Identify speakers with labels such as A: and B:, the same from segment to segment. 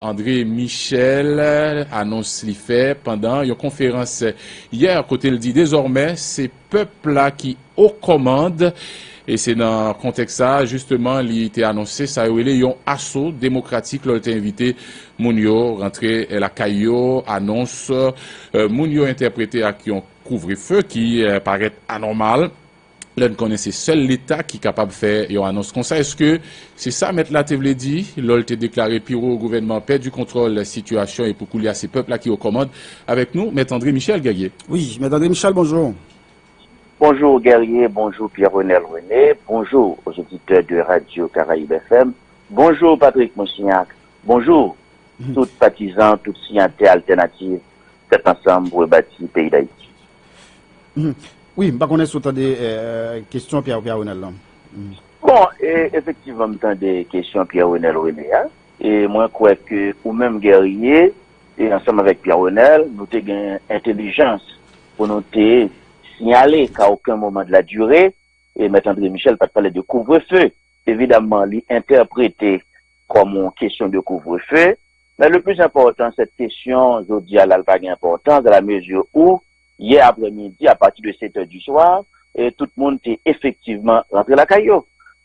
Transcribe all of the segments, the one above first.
A: André Michel annons li fè pandan yon konferans yèr kote l di dezormè se pepl la ki o komande e se nan kontek sa justeman li te annonsè sa yo ele yon aso demokratik lor te invite moun yo rentre la kayo annons moun yo interprete ak yon kouvre fè ki paret anormal. Là, nous connaissons seul l'État qui est capable de faire une annonce comme ça. Est-ce que c'est ça, M. Latevle dit, l'OL te déclaré Piro au gouvernement perd du contrôle de la situation et pour qu'il y a ces peuples-là qui commande avec nous, M. André Michel Gaguier.
B: Oui, M. André Michel, bonjour.
C: Bonjour Guerrier, bonjour Pierre-Renel René, bonjour aux auditeurs de Radio Caraïbe FM, bonjour Patrick Monsignac, bonjour tous partisans, toutes scientés alternatives, cet ensemble pour bâtir le pays d'Haïti.
B: Mmh. Oui, mba konen sou tande eh, mm. bon, e, kestyon Pierre Renel
C: lan. Bon, efektivman mtande kestyon Pierre Renel Renel. E mwen kwe ke ou menm gerye, e ansam avek Pierre Renel, nou te gen intelijans pou nou te sinyale ka ouken mouman de la dure, e met André Michel pat pale de kouvre-feu. Evidemment, li interprete komon kestyon de kouvre-feu, men le plus important, set kestyon, jodi al alpage important, de la mesure ou hier après-midi, à partir de 7 heures du soir, et tout le monde est effectivement rentré la caillou.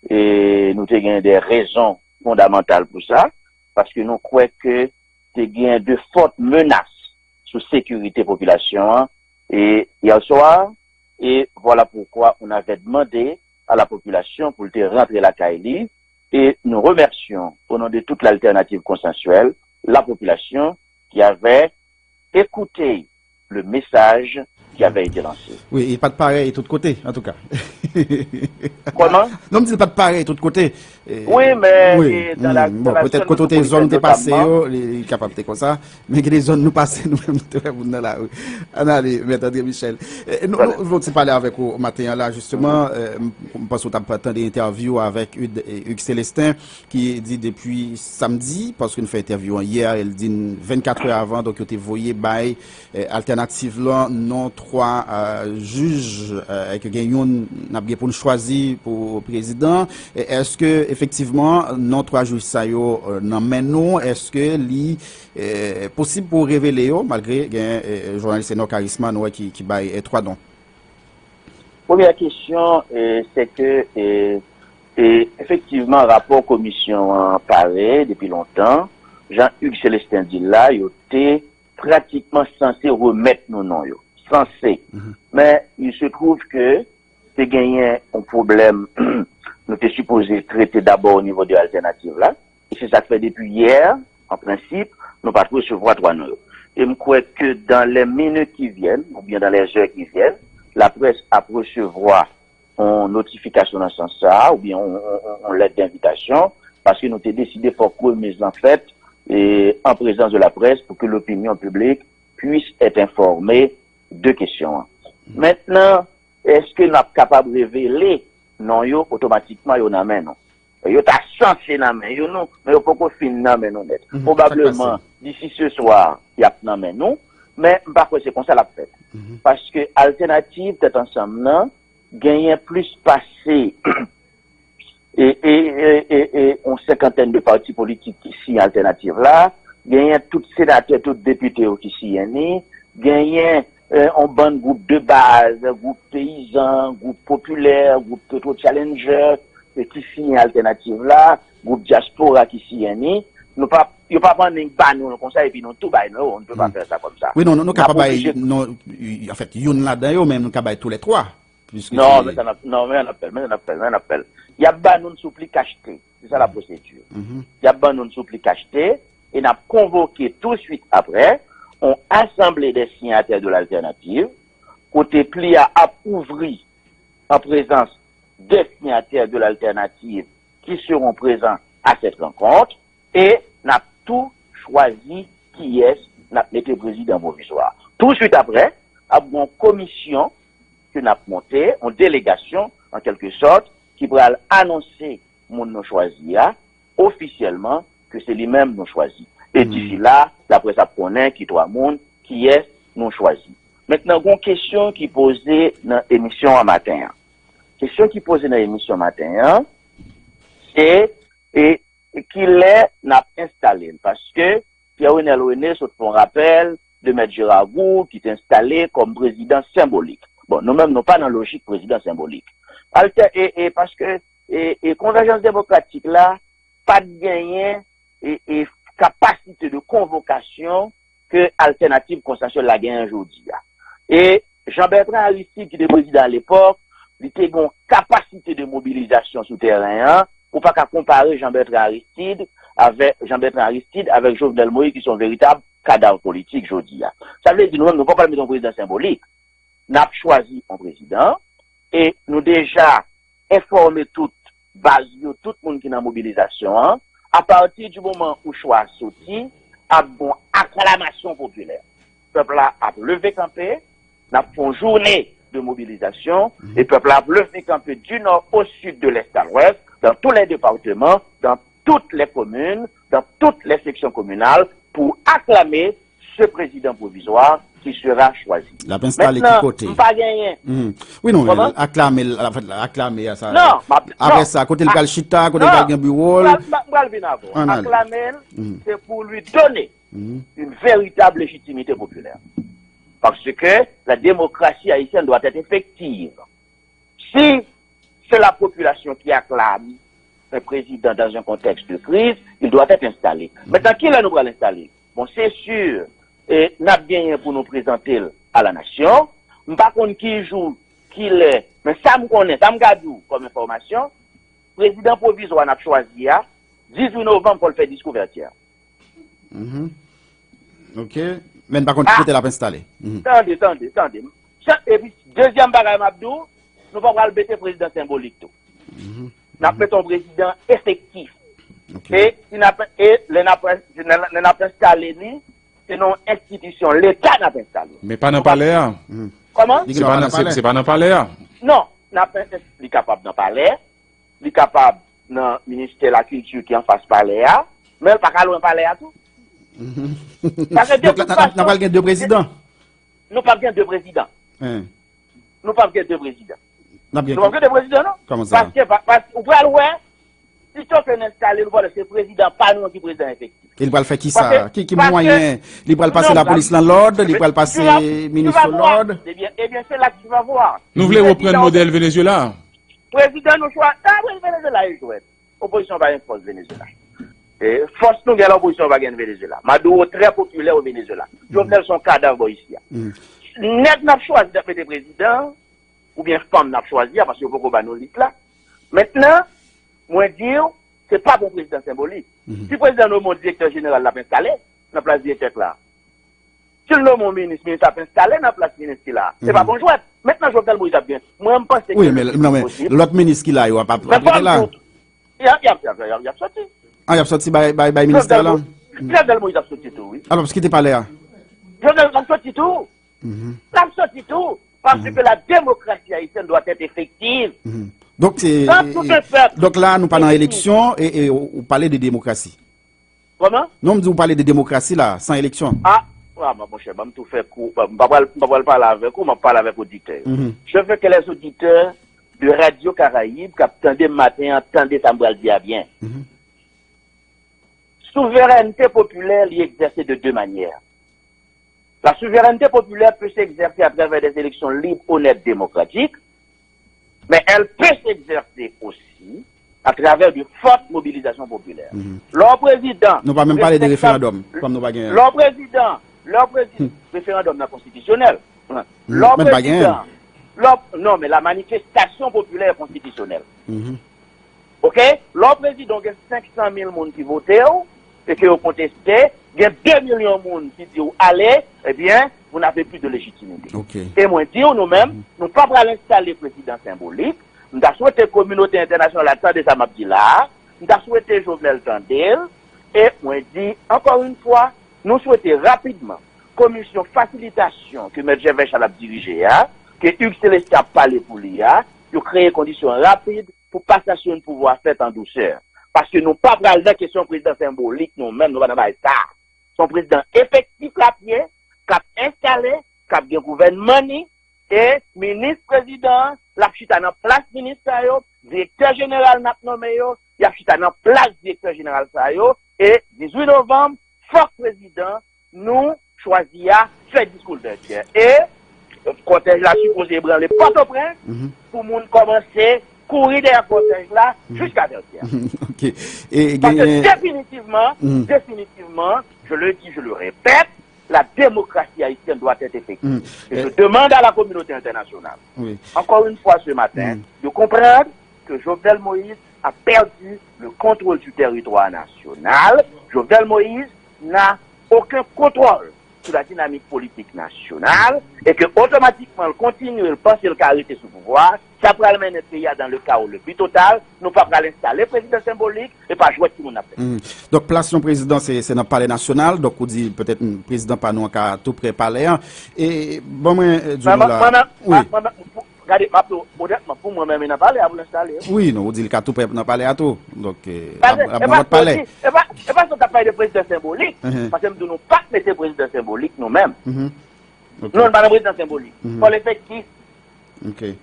C: Et nous avons des raisons fondamentales pour ça, parce que nous croyons que y a de fortes menaces sur la sécurité population et hier soir, et voilà pourquoi on avait demandé à la population pour le rentrer la caillou. Et nous remercions, au nom de toute l'alternative consensuelle, la population qui avait écouté le message qui avait été lancé.
B: Oui, il pas de pareil de tous côtés, en tout cas.
C: Comment?
B: Non, mais pas de pareil de tous côtés.
C: Oui, mais oui. dans la,
B: bon, peut-être que toutes les zones dépassées, il est capable de comme ça, mais que les zones nous passent, nous-mêmes, nous là. Oui. Allez, M. André Michel. Nous, nous voulons parler avec vous matin là, justement, parce qu'on a des interviews avec Hugues Célestin, qui dit depuis samedi, parce qu'on fait interview hier, il dit 24 heures avant, donc il était voyé by alternative là, non 3 euh, juj euh, ke gen yon nabge pou nou chwazi pou prezident, eske efektiveman non 3 juj sayo euh, nan men nou, eske li posib pou revele yo malgre gen jounaliste nou karisma nou ki, ki bay
C: etwa don? Poumya kisyon se ke efektiveman rapor komisyon pare depi lontan, Jean-Hugues Celestin Dilla yo te pratikman sanse remet nou nan yo. Yo censé. Mhm. Mais il se trouve que c'est gagné un problème, nous étions supposé traiter d'abord au niveau de l'alternative là. Et c'est ça que fait depuis hier, en principe, nous pas recevoir trois noms. Et je crois que dans les minutes qui viennent, ou bien dans les heures qui viennent, la presse a recevoir une notification dans ce sens-là, ou bien on, lettre d'invitation, parce que nous avons décidé pour mais en fait, et en présence de la presse, pour que l'opinion publique puisse être informée de kesyon. Mètnen, eske nou ap kapab revele nan yo otomatikman yo nan men nou. Yo ta sanse nan men yo nou, men yo poko fin nan men nou net. Mm -hmm. Probableman, disi se soar, yap nan men nou, men mpa non. kwen se konsal ap fet. Mm -hmm. Paske alternatif tet ansam nan, genyen plus pase e on sekanten de parti politik ki si alternatif la, genyen tout senate, tout depute ou ki si yene, genyen on bon groupe de base, groupe paysan, groupe populaire, groupe Petro Challenger, qui signe alternative là, groupe diaspora qui signe nous pas il pas prendre une ban comme ça et puis nous tout bail on ne peut pas faire ça comme ça.
B: Oui non nous capable non en fait une là-dedans même nous capable tous les trois.
C: Non, mais non, mais on appelle, mais on appelle, mais on appelle. Il y a ban nous supplique acheter. C'est ça la procédure.
B: Mhm.
C: Il y a ban nous supplique acheter et n'a convoqué tout de suite après ont assemblé des signataires de l'alternative, côté plia à ouvrir en présence des signataires de l'alternative qui seront présents à cette rencontre et n'a tout choisi qui est le président provisoire. Tout de suite après, a une commission que n'a montée, en délégation, en quelque sorte, qui pourra annoncer mon choisi officiellement que c'est lui-même nous choisi. Et mm. d'ici là, la presse apprenait qui doit monde, qui est non choisi. Maintenant, une question qui posée dans l'émission en matin. Question qui posée dans l'émission matin, c'est, et ki lè nap installe. Paske, Pierre-Renel René sot fon rappel de M. Giragou ki t'installe kom prezident symbolik. Bon, nou mèm nou pa nan logik prezident symbolik. E paske, e konvejans demokratik la, pa genyen e kapasite de konvokasyon ke alternatif konstasyon la genyen joudi ya. E Jean-Bertrand Aristide ki de prezident l'epok, li te gon kapasite de mobilizasyon sou terren, pou pa ka kompare Jean-Bertrand Aristide avek Jovenel Moïse ki son veritab kadar politik joudi ya. Sa vle di nou mèm nou pa palme ton prezident symbolik. Nap chwazi ton prezident, e nou deja informe tout, bazio tout moun ki nan mobilizasyon, a partir du mouman ou chwa soti, ap bon aklamasyon popüler. Pepla ap leve kampe, nap fon jounè de mobilizasyon, mhm. et pepla ap leve kampe du nord au sud de l'est al ouest, dans tous les départements, dans toutes les communes, dans toutes les sections communales, pou aklamer se prezident provisoire ki sera chwazi.
B: La pinstale ki kote.
C: Mpa genyen.
B: Oui non, aklame, aklame ya sa. Non. Ape sa, kote l kalchita, kote l kalgen biwol.
C: Mbal binavo. Aklame, se pou lui donne une veritable legitimite populaire. Parce que la demokrasi haïtienne doit être effective. Si c'est la population qui aklame un président dans un contexte de crise, il doit être installé. Maintenant, qui l'a nou va l'installer? Bon, c'est sûr E nap genyen pou nou prezante a la nasyon. Mpa kon ki jou, ki le, men sa m konen, sa m gadou kom informasyon, prezident provizwa nap chwazi ya, 18 novem pou l fè diskouvertiyan.
B: Mhm. Ok, men pa kon ki kote la penstale.
C: Tande, tande, tande. E pi, dezyan bagay mabdou, nou pa pral bete prezident symbolik tou. Mhm. Nap meton prezident efektif. E, le nap penstale ni, Se nou institisyon, l'Etat nan pe installe.
A: Me pa nan pale a?
C: Koman?
A: Se pa nan pale a?
C: Non, nan pe installe. Li kapab nan pale, li kapab nan Ministè la Kultur ki an fase pale a, men pa kalou an pale a tou.
B: Nan pale gen de prezident?
C: Nou pale gen de prezident. Nou pale gen de prezident.
B: Nou pale
C: gen de prezident nou?
B: Koman sa?
C: Ou pale wè, si tou fè nan installe, nou pale se prezident, pa nou an ki prezident efektif.
B: Il pral fè ki sa? Ki mwoyen? Li pral pase la polis lan l'ordre? Li pral pase ministre l'ordre?
C: Ebyen, se la ki va vwa.
A: Nou vle repren model Venezuela?
C: Prezident nou chwa, ta wè Venezuela e jwè. Oposisyon va fos Venezuela. Fos nou gen l'oposisyon va gen Venezuela. Madou ou tre populè ou Venezuela. Jovnel son kada vwo isi ya. Net nap chwazi dapre de prezident, ou bien fom nap chwazi ya, pasi yo poko banou lit la. Mètnen, mwen diyo, se pa bon prezident symbolik. Mhm. Si prezident nou moun direktor jeneral la pe installe, nan plas direktor la. Si nou moun ministre, ministre la pe installe, nan plas ministre la. Se pa bon jwet. Mètnen jwet el mou isap gen. Mwen mpa se...
B: Oui, men, l'ot ministre ki la, yon pa prete la.
C: Yap, yap, yap, yap, yap soti.
B: Ah, yap soti bay ministre la?
C: Jwet el mou isap soti tou, oui.
B: Ah, pwes ki te pale a?
C: Jwet el mou soti tou. Jwet el soti tou. Parce que la demokrasi haïtienne doit être effective.
B: Donc là, nous parlons d'élection et vous parlez de démocratie.
C: Comment?
B: Non, vous parlez de démocratie là, sans élection.
C: Ah, mon cher, je vais tout faire court. Je ne vais pas parler avec vous, je vais parler avec l'auditeur.
B: Mhm.
C: Je veux que les auditeurs de Radio Caraïbe, qui attendaient matin, attendaient ça me dire bien.
B: Mhm.
C: Souveraineté populaire est exercée de deux manières. La souveraineté populaire peut s'exercer à travers des élections libres, honnêtes, démocratiques. Mais elle peut s'exercer aussi à travers de fortes mobilisations populaires.
B: Mhm.
C: Leur président...
B: Nous pas même parler de référendum, comme nous pas
C: Leur président, leur président, référendum non constitutionnel. Leur président... non, mais la manifestation populaire est constitutionnelle.
B: Mhm.
C: Ok? Leur président, il y a 500 000 personnes qui votent et qui ont contesté. Il y a 2 millions de personnes qui disent allez, eh bien, vous n'avez plus de légitimité. Et moi, dire nous-mêmes, nous ne pouvons pas installer le président symbolique. Nous avons souhaité la communauté internationale attendre ça m'a dit là. Nous avons souhaité Jovenel Tandel. Et moi, dit, encore une fois, nous souhaitons rapidement commission facilitation que M. Gervais a dirigé, hein, que Hugues Célestin a parlé pour l'IA, de créer des conditions rapides pour passation de pouvoir faite en douceur. Parce que nous ne pouvons pas la question président symbolique, nous-mêmes, nous ne pas ça. Son président effectif la pied, kap installe, kap gen gouvernement ni, e, ministre prezident, la chita nan plas minister yo, direkter general nap nome yo, y a chita nan plage direktor general sa yo, e 18 novembre, fok prezident, nou chwazi ya fè diskoul de kè. E, kontèj la suppose bran le patopren, pou moun komanse kouri de la kontèj la, jusqu'a de kè.
B: Ok. Et
C: Parce que définitivement,
B: Mhm.
C: définitivement, je le dis, je le répète, la démocratie haïtienne doit être effective.
B: Mhm.
C: Et je demande à la communauté internationale,
B: oui.
C: encore une fois ce matin,
B: Mm.
C: de comprendre que Jovenel Moïse a perdu le contrôle du territoire national. Jovenel Moïse n'a aucun contrôle sur la dynamique politique nationale et que automatiquement, il continue, il pense a arrêté sous pouvoir, ça pourrait mener le pays dans le chaos le plus total. Nous ne pouvons pas l'installer président symbolique et pas jouer tout le monde.
B: Mm. Donc, place son président, c'est dans le palais national. Donc, on dit peut-être président pas nous tout près palais. hein. Et bon, moi, euh,
C: Regardez, ma- pour- honnêtement, pour moi-même, il n'a pas l'air à vous l'installer.
B: Oui, non, on dit le cas tout près dans le palais à tout. Donc, bon
C: pas et pas- pas si on parlé de président symbolique, parce que nous ne pas mettre président symbolique nous-mêmes. Nous, on pas de président symbolique. Pour l'effectif,
B: Ok.
C: le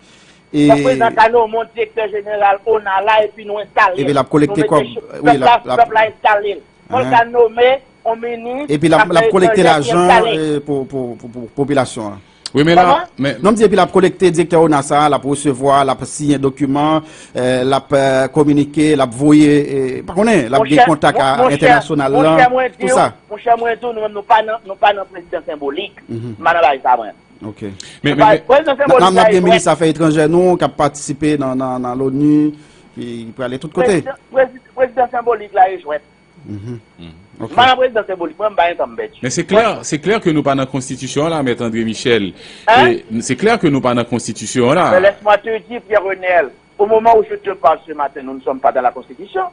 B: Et,
C: président Cano, mon directeur général, on a là, et puis nous installons.
B: Et puis la collecter comme- oui,
C: peuple
B: la- la-
C: peuple installé. On
B: Hein.
C: l'a nommé, on ministre.
B: et puis la, la collecter l'argent euh, pour, pour population.
A: Oui, mais là, mais...
B: Non, puis la collecter directeur NASA, la recevoir, la signer document, euh, la euh, communiquer, la voyer, par contre, la
C: bien
B: contact international là. Tout ça.
C: Mon cher moi tout nous nous pas nous pas dans président symbolique, madame la ça
B: OK.
A: Mais mais
B: non,
C: non,
B: bien ministre affaires étrangères nous qui a participé dans dans dans l'ONU, puis il peut aller de tous côtés.
C: Président symbolique là est
B: jouette.
C: Madame moi, je
A: mais c'est clair, c'est clair que nous pas dans la constitution là, maître André Michel.
C: Hein?
A: C'est clair que nous pas dans la constitution
C: Mais
A: là.
C: laisse-moi te dire, Pierre Renel, au moment où je te parle ce matin, nous ne sommes pas dans la Constitution.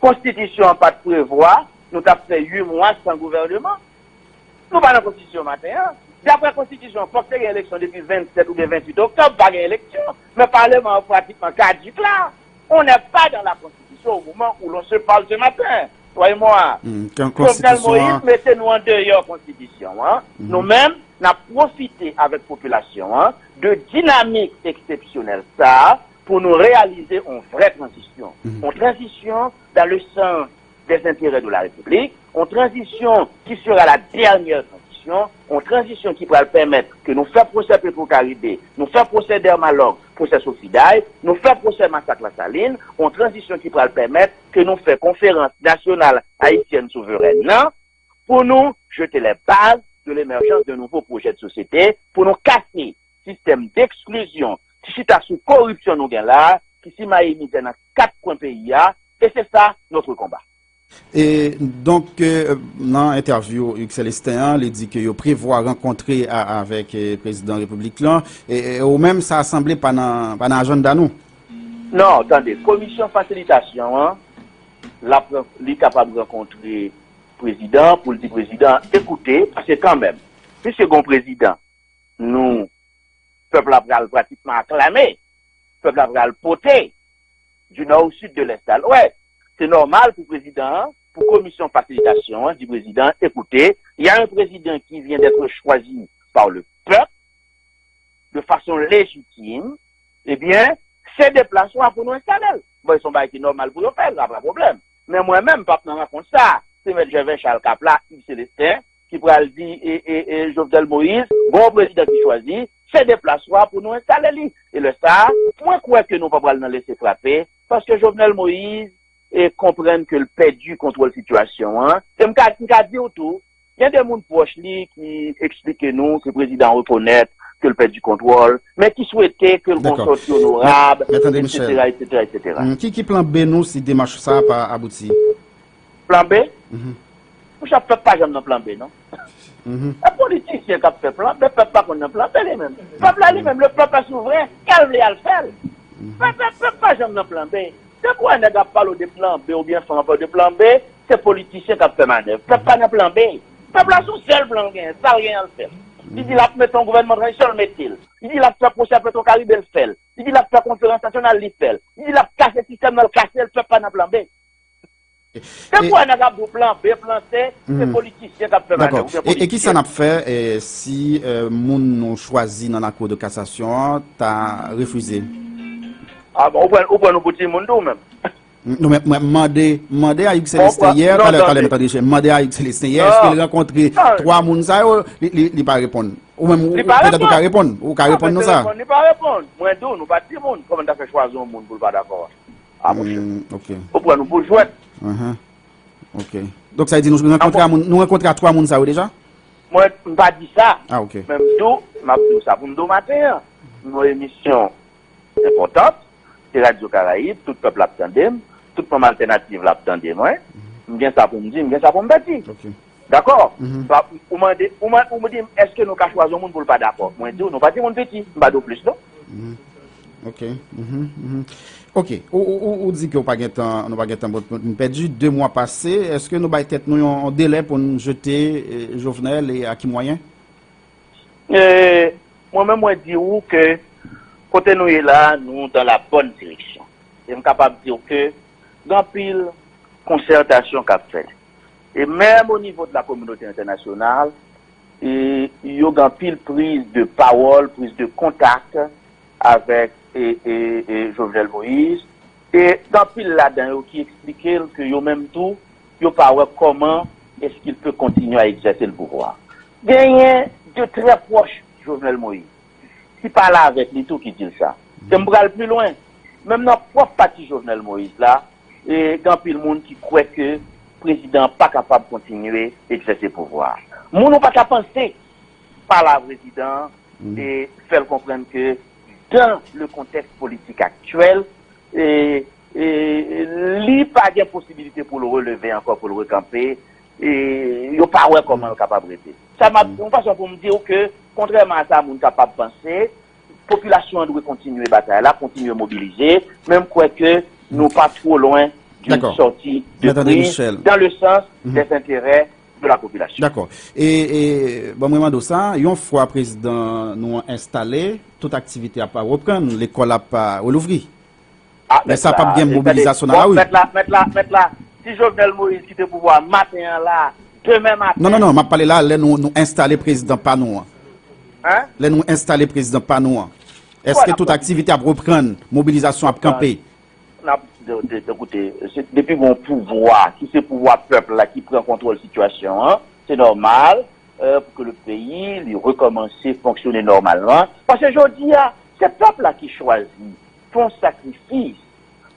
C: Constitution pas de prévoir, nous avons fait 8 mois sans gouvernement. Nous pas dans la Constitution matin. Hein? D'après la Constitution, il faut que élection depuis 27 ou bien 28 octobre, pas élection. Mais le Parlement pratiquement caduque là. On n'est pas dans la Constitution au moment où l'on se parle ce matin. Toi et moi.
B: Hmm, qu'en
C: Jovenel
B: constitution,
C: Moïse, mettez-nous en dehors constitution. Hein. Nous-mêmes, nous avons profité avec population hein, de dynamique exceptionnelle ça pour nous réaliser une vraie transition. Une transition dans le sens des intérêts de la République, une transition qui sera la dernière transition, une transition qui pourra permettre que nous fassions procès Petro-Caribé, nous fassions procès Dermalog, procès Sofidaï, nous fassions procès Massacre La Saline, une transition qui pourra permettre que nous fassions conférence nationale haïtienne souveraine, non, pour nous jeter les bases de l'émergence de nouveaux projets de société, pour nous casser système d'exclusion, qui chita sous corruption nous là, qui s'y m'a mis dans quatre coins pays, et c'est ça notre combat.
B: E, donk, nan euh, interview Yves Celestin, li di ki yo prevoa renkontre avèk euh, prezident republik lan, e ou mèm sa asemble pa nan ajon danou?
C: Non, non tande, komisyon fasilitasyon, la li kapab renkontre prezident, pou li di prezident, ekoute, pase kanmèm, pi segon prezident, nou, pepl apral pratikman aklamè, pepl apral potè, du nou sud de l'estal, wè, ouais. C'est normal pour le président, pour commission facilitation, hein, du président, écoutez, il y a un président qui vient d'être choisi par le peuple, de façon légitime, eh bien, ces déplacements pour nous installer. Bon, ils sont pas normal pour nous faire, pas de problème. Mais moi-même, pas prendre en compte ça. C'est M. Gervais Charles Capla, Yves Célestin, qui pourra le dire, et, et, Jovenel Moïse, bon président qui choisit, ces déplacements pour nous installer. Et le ça, moi, quoi que nous pas pas nous laisser frapper, parce que Jovenel Moïse, e komprenn ke l pedu kontrol situasyon an. Se mka, mka di ou tou, yon de moun poch li ki eksplike nou se prezident rekonet ke l pedu kontrol, men
B: ki
C: souwete ke
B: l konsorti honorab,
C: etc., etc., etc.
B: Ki ki plan B nou si demache sa pa abouti?
C: Plan B? Mwen chap pep pa jam nan plan B, non?
B: E
C: politik si yon kap pep plan, pep pa kon nan plan B li men. Pep la li men, le pep pa souvren, kal vle al fel. Pep pa jam nan plan B. C'est quoi on n'a pas de plan B ou bien fait un peu de plan B, c'est politicien qui a fait manœuvre. Peut pas dans plan B? Le peuple a son seul plan B, ça rien à faire. Il dit là, mettre ton gouvernement transition, le met-il. Il dit là, faire procès à Petro Caribé, le fait. Il dit là, faire conférence nationale, le fait. Il dit là, casser le système, le casser, le fait pas dans plan B. C'est quoi on a de plan B, plan C, c'est
B: Mhm.
C: politicien qui a fait manœuvre.
B: Et, qui ça n'a fait? Si euh, moun nous choisi dans la cour de cassation, t'as refusé?
C: Ah, bon, ou pren nou bouti moun dou men.
B: Nou men,
C: mande
B: a
C: Yves
B: Celestin
C: yer,
B: mande a Yves Celestin yer,
C: non.
B: eske li renkontre 3
C: non.
B: moun sa yo, li pa repon. Ou men, ou ka repon, ou ka repon nou sa.
C: Li pa repon, mwen dou nou pati moun, koman ta fe chwazon moun pou l pa d'akor. A ah, moun
B: chen. Hmm,
C: ou pren nou boujouet.
B: Uh-huh. Ok, dok sa yi di nou renkontre a 3 moun sa yo deja?
C: Mwen mpa di sa, mwen mdou, mpa mdou sa pou mdou mater, mwen emisyon importante, se Radio Karaib, tout pep lap tendem, tout pep alternatif lap tendem, mhm. mwen, mgen sa pou mdi, mgen sa pou mbati. D'akor?
B: Mhm.
C: Ou mwen di, eske nou ka chwazon moun pou l pa d'akor? Mwen di ou nou pati moun peti, mba do plis, non?
B: Mhm. Ok, ok, ou di ki ou pa gen tan, nou pa gen tan bot moun pedi, 2 mwa pase, eske nou bay tet nou yon dele pou nou jete Jovenel e a ki mwayen?
C: Mwen euh, mwen mwen di ou ke nous est là, nous dans la bonne direction. Je suis capable de dire que dans pile concertation qu'a fait, et même au niveau de la communauté internationale, il y a une prise de parole, prise de contact avec et, et, et Jovenel Moïse, et dans pile là-dedans, qui expliquait que même tout, yo pas ouais comment est-ce qu'il peut continuer à exercer le pouvoir. Gagné de très proches Jovenel Moïse. Qui parle avec lui tout qui dit ça. Je me le plus loin. Même dans le propre parti Jovenel Moïse là, et grand pile monde qui croit que le président pas capable de continuer à exercer le pouvoir. Moun ou pas qu'à penser par la président et faire comprendre que dans le contexte politique actuel, et, et, li pas de possibilité pour le relever encore, pour le recamper, et yo pas ouais comment capable de Ça m'a pour me dire que, contrairement à ça, moun capable de penser, population doit continuer bataille là, continuer à mobiliser, même quoi que nous pas trop loin d'une sortie de crise dans le sens des intérêts de la population.
B: D'accord. Et, bon, moi, de ça, une fois président nous a installé, toute activité a pas reprendre, l'école a pas l'ouvrir.
C: Ah,
B: Mais ça
C: là,
B: pas bien mobilisation
C: bon,
B: la rue.
C: Mettre là, mettre là, mettre là. Si Jovenel Moïse quitte le pouvoir matin là, demain matin.
B: Non, non, non, m'a parlé là, là, nous, nous installer président pas nous.
C: Hein?
B: Là, nous installer président pas nous. Est-ce que toute activité a reprendre, mobilisation a camper?
C: Écoutez, c'est depuis mon pouvoir, qui c'est pouvoir peuple là qui prend contrôle de la situation, hein, c'est normal euh, pour que le pays lui recommence à fonctionner normalement. Parce que je dis, ah, c'est le peuple là qui choisit, font sacrifice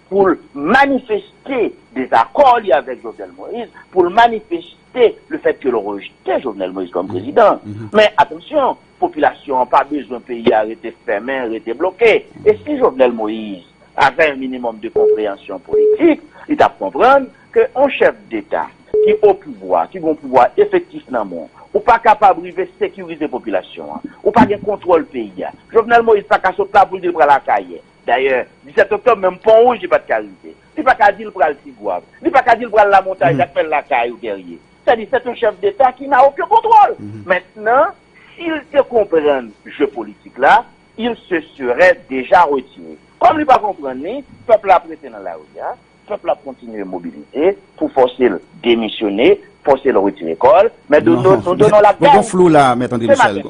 C: pour manifester des accords liés avec Jovenel Moïse, pour manifester le fait que le rejetait Jovenel Moïse comme président. Mais attention, population n'a pas besoin de pays arrêter fermé, arrêter bloqué. Et si Jovenel Moïse avait un minimum de compréhension politique, il t'a comprendre qu'un chef d'État qui au pouvoir, qui a un pouvoir effectif dans le monde, ou pas capable de sécuriser la population, ou pas de contrôle pays. Jovenel Moïse pas qu'à sauter pour dire pour la caille. D'ailleurs, 17 octobre, même Pont Rouge, il pas de carité. Il pas qu'à dire pour le Tigouave. Il pas qu'à dire pour la montagne, il la caille ou guerrier. C'est-à-dire, c'est un chef d'État qui n'a aucun contrôle. Maintenant, s'il te comprend le jeu politique là, il se serait déjà retiré. Comme il ne pas comprendre, le peuple a prêté dans la rue, hein, le peuple a continué à mobiliser pour forcer le démissionner, forcer le retirer l'école, mais nous donnons la
B: Bon, bon flou là, M. André Michel.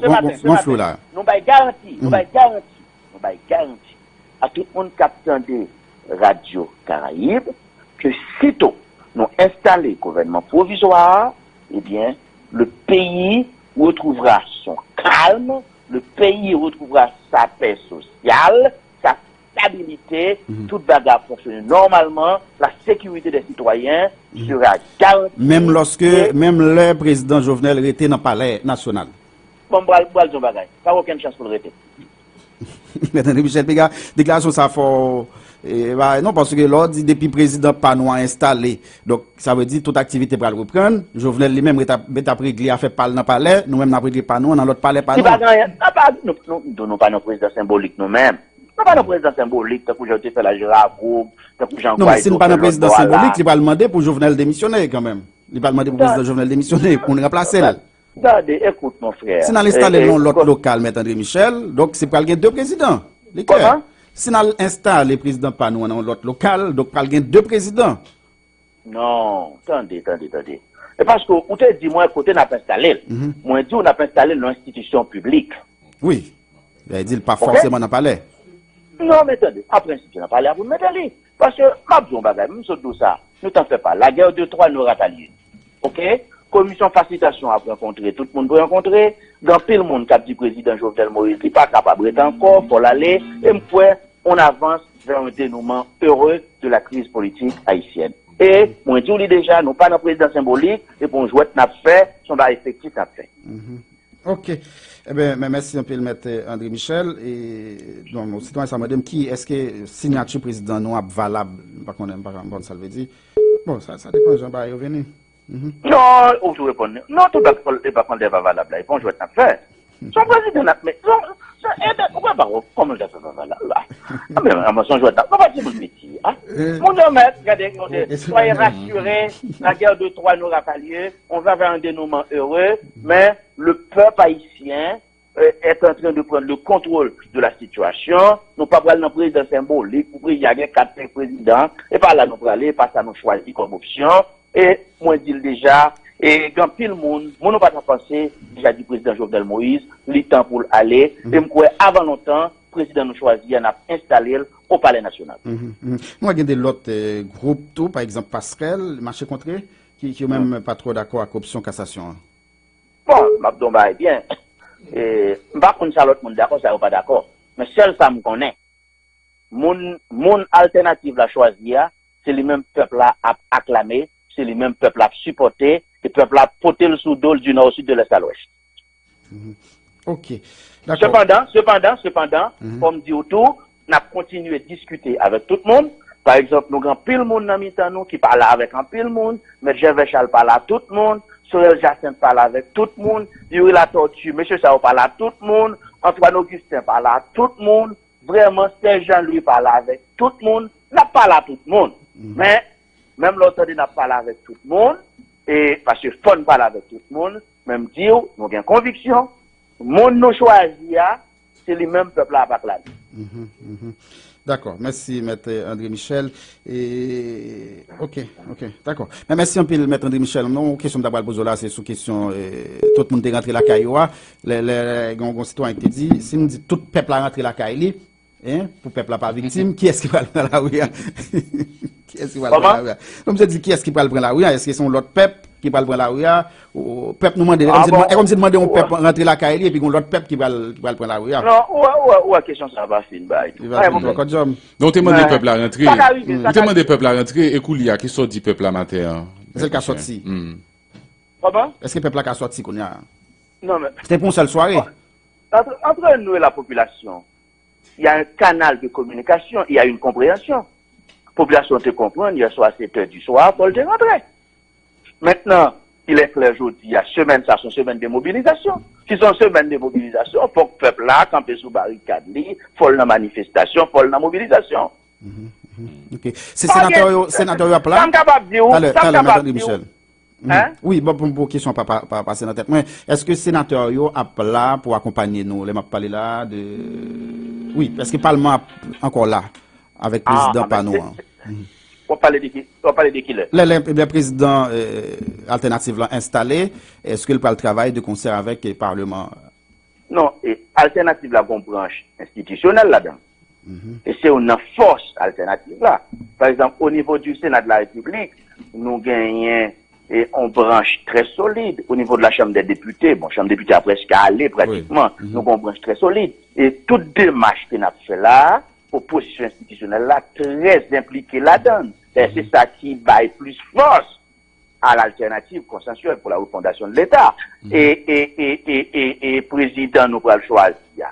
B: Bon- flou là.
C: Nous avons garanti, nous
B: Mm.
C: avons garanti, nous avons garanti à tout le monde qui attendait Radio Caraïbe que sitôt nous installons le gouvernement provisoire, eh bien, le pays retrouvera son calme, le pays retrouvera sa paix sociale, sa stabilité, toute bagarre fonctionne normalement, la sécurité des citoyens sera garantie.
B: Même lorsque,
C: Et-
B: même le président Jovenel était dans le palais national.
C: Bon, bral, bral, bagay. Pas aucune chance pour le rester.
B: Michel déclaration ça faut... eh, bah, non, parce que l'ordre dit depuis président pas nous a installé. Donc, ça veut dire toute activité pour le reprendre. Jovenel lui-même est après réglé a fait parler dans le palais. Nous-mêmes, n'a réglé pas nous, dans l'autre palais pas nous.
C: nous nous ne donnons pas nos présidents symboliques nous-mêmes. Nous pas nos présidents symboliques, tant que j'ai fait la girafe, tant que j'en
B: Non, mais si nous pas un président symbolique, il va demander pour Jovenel démissionner quand même. Il va demander pour président Jovenel démissionner pour nous remplacer.
C: Regardez, écoute mon frère.
B: Si nous installons dans l'autre local, M. André Michel, donc c'est pour gagner deux présidents.
C: Comment?
B: Si nous installons le président pas nous dans l'autre local, donc pour gagner deux présidents.
C: Non, attendez, attendez, attendez. Et parce que, vous te dit, moi, côté n'a pas installé.
B: Mhm.
C: Moi, dit, on n'a pas installé l'institution publique.
B: Oui. Il a dit pas forcément dans le palais.
C: Non, mais attendez, en principe, je n'ai pas l'air vous mettre Parce que, ma bagay, même sur tout ça, ne t'en fais pas. La guerre de Troie nous ratalier. OK? Commission facilitation a rencontré, tout le monde peut rencontrer. Dans pile monde qu'a dit président Jovenel Moïse, il n'est pas capable d'être encore, faut l'aller. Et on avance vers un dénouement heureux de la crise politique haïtienne. Et, moi, je dis déjà, nous pas dans président symbolique, et pour jouer n'a fait, son effectif n'a fait.
B: Mhm. Ok. Eh bien, merci un peu le maître André Michel. Et donc, citoyen, ça madame, qui est-ce que signature président est valable? Par contre, pas bon, ça veut dire. Bon, ça, dépend, Jean-Barry, revenu.
C: Non, ou tou repon, non tou bakman dev avalab la, epon jwet nap fe. Son prezident nap me, son ete, ou kwa barou, komon jwet avalab la. Ama son jwet nap, kwa pati moun meti. Moun nan met, gade, soye rasyure, la gare de Troye nou rapalye, on va ve an denouman heureux, men le pep haitien euh, est en train de prendre le contrôle de la situation. Nous pas parler d'un président symbolique, pour il y a quatre présidents, et par là nous parler, par ça nous choisir comme option. E mwen dil deja, e gen pil moun, moun nou patan panse, deja di prezident Jovenel Moïse, li tan pou l'ale, mm. e mkwe avan lontan, prezident nou chwazi an ap
B: installe ou pale nasyonal. Mwen gen de lot eh, group tou, par exemple Pascal, Marche Contré, ki yo menm mm. pa tro d'akwa ak opsyon kassasyon.
C: Bon, mabdon ba e bien, e, mba kon sa lot moun d'akwa, sa ou pa d'akwa, men sel sa m konen, moun alternatif la chwazi ya, se li menm pepl la ap aklame, c'est le même peuple à supporter, le peuple à porter le sous du nord au sud de l'est à l'ouest.
B: Mhm. Ok.
C: Cependant, cependant, cependant, mm -hmm. comme dit autour, on a continué à discuter avec tout le monde. Par exemple, nous avons pile monde dans nous qui parle avec un pile monde, mais Charles parle à tout le monde, Sorel Jacinthe parle avec tout le monde, Yuri La Tortue, M. Sao parle à tout le monde, Antoine Augustin parle à tout le monde, vraiment, Serge-Jean-Louis parle avec tout le monde, n'a parle à tout le monde. Mm -hmm. Mais même l'autre n'a parlé avec tout le monde, et parce que fun parle avec tout le monde, même dire, nous avons conviction, monde nous choisi, c'est le même peuple à.
B: Mm -hmm, D'accord, merci Maître André Michel. Et ok, ok, d'accord. Mais merci un peu Maître André Michel. Non, question d'abord poser là, c'est sous question euh, tout le monde est rentré la cailloua. Les, les citoyens qui dit, si nous dit tout le peuple a rentré la caille, hein, pour le peuple pas victime, qui est-ce qui va prendre la rue? qui est-ce qui va prendre la rue? Comme je dis, qui est-ce qui va prendre la rue? Est-ce que c'est l'autre peuple qui va prendre la rue? Ou peuple nous demande, ah, bon, comme si demander au peuple rentrer la caille et puis l'autre peuple qui va prendre la rue?
C: Non, ou, ou, question ça va finir.
B: Il va finir, quoi, job.
A: Donc, tu demandes au peuple à rentrer. Tu demandes au peuple à rentrer et Koulia, qui sort du peuple à matin?
B: C'est le cas sorti.
C: Comment?
B: Est-ce que le peuple a sorti qu'on y a?
C: Non, mais.
B: C'était pour une seule soirée?
C: Entre nous et la population, il y a un canal de communication, il y a une compréhension. La population te comprend, il y a soit 7 heures du soir, Paul te rentrer. Maintenant, il est clair aujourd'hui, il y a semaine, ça sont semaines de mobilisation. Si sont semaines de mobilisation, pour que le peuple là, camper sous barricade, faut la manifestation, faut la mobilisation.
B: Mm -hmm. Ok. C'est sénateur, sénateur à plat?
C: Ça me capable de dire, ça me capable de dire.
B: Hein? Oui, bon, pour une question pas, pas, pas passer dans la tête. Mais est-ce que le sénateur a là pour accompagner nous? Les m'a parlé là de. Oui, est-ce que le Parlement encore là avec le président ah, Panou?
C: On parle de qui? On parle de qui là? Le,
B: président euh, alternatif là installé, est-ce que le travail de concert avec le Parlement?
C: Non, et alternative là, une branche institutionnelle là-dedans. Mm -hmm. Et c'est une force alternative là. Par exemple, au niveau du Sénat de la République, nous gagnons et on branche très solide au niveau de la Chambre des députés. Bon, Chambre des députés a presque allé pratiquement. Oui. -hmm. Donc, on branche très solide. Et toute démarche qu'on a fait là, opposition institutionnelle là, très impliquée là-dedans. C'est mm -hmm. ça qui baille plus force à l'alternative consensuelle pour la refondation de l'État. -hmm. et, et, et, et, président nous va le choisir.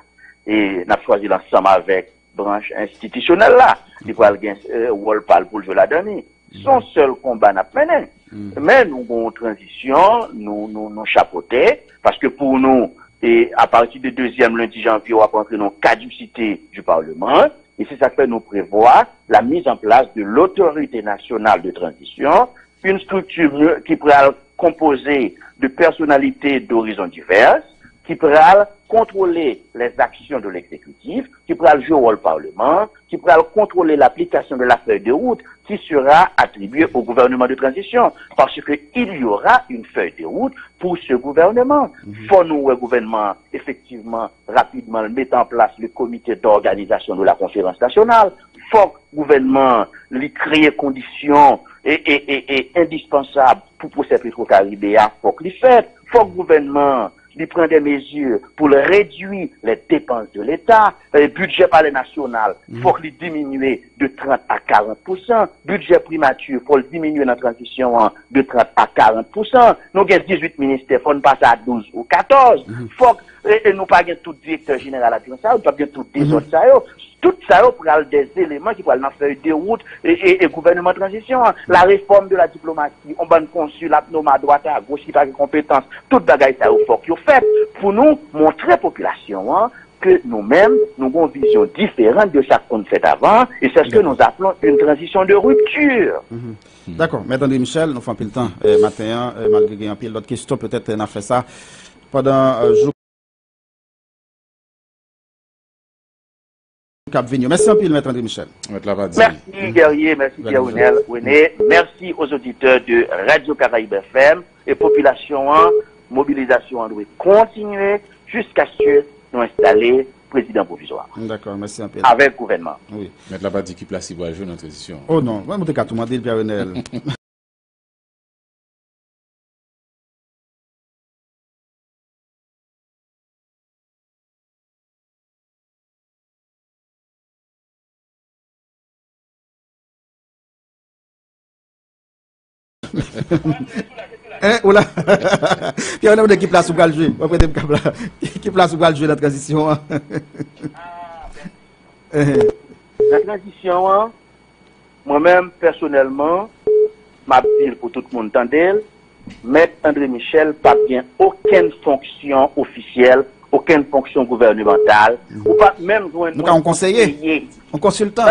C: Et nous avons choisi l'ensemble avec branche institutionnelle là. Il va le rôle pour jouer la donner. Son seul combat n'a pas mené. Mm. Mais nous avons une transition, nous nous, nous chapeauter, parce que pour nous, et à partir du deuxième lundi janvier, on va rentrer dans caducité du Parlement, et c'est ça que nous prévoit la mise en place de l'autorité nationale de transition, une structure qui pourra composer de personnalités d'horizons divers, qui pourra contrôler les actions de l'exécutif, qui pourra jouer au rôle parlement, qui pourra contrôler l'application de la feuille de route qui sera attribuée au gouvernement de transition. Parce qu'il y aura une feuille de route pour ce gouvernement. Mhm. Faut nous, le gouvernement, effectivement, rapidement mettre en place le comité d'organisation de la conférence nationale. Faut le gouvernement lui créer conditions et, indispensables pour procéder au Caribéa. Faut qu'il fait. Faut le gouvernement il prend des mesures pour réduire les dépenses de l'État. Le budget palais national, il mhm. faut le diminuer de 30 à 40% Budget primature, il faut le diminuer dans la transition de 30 à 40% Nous avons 18 ministères, il faut passer à 12 ou 14. Il faut et, nous pas tout directeur général à ça, nous pas tout des mhm. autres tout ça pour des éléments qui pourraient faire de route et, gouvernement de transition. La réforme de la diplomatie, on va consul, à droite, à gauche, qui pas de compétences, tout bagaille ça faut qu'il fait pour nous montrer population hein, que nous-mêmes, nous avons une vision différente de chaque qu'on fait avant, et c'est ce que nous appelons une transition de rupture.
B: Mhm. D'accord. Mesdames D'accord. Michel, nous faisons plus le temps. Euh, euh, malgré un pile d'autres questions, peut-être on a fait ça pendant un jour. Merci un peu, Maître André Michel.
C: Merci, Guerrier. Merci, Guerrier. Merci aux auditeurs de Radio Caraïbe FM et population en mobilisation doit continuer jusqu'à ce que nous installions président provisoire.
B: D'accord, merci un peu.
C: Avec gouvernement.
A: Oui. Maître Labadie qui place jouer dans la transition.
B: Oh non, moi, je vais tout demander, Pierre Eh, oula. Puis on a qui place où va jouer? Qui place où va jouer la transition. Hein?
C: la transition, hein? moi-même, personnellement, ma ville pour tout le monde entendre, Maître André Michel pas bien aucune fonction officielle aucune fonction gouvernementale,
B: mm. ou pas même joindre Nous un conseiller, un consultant.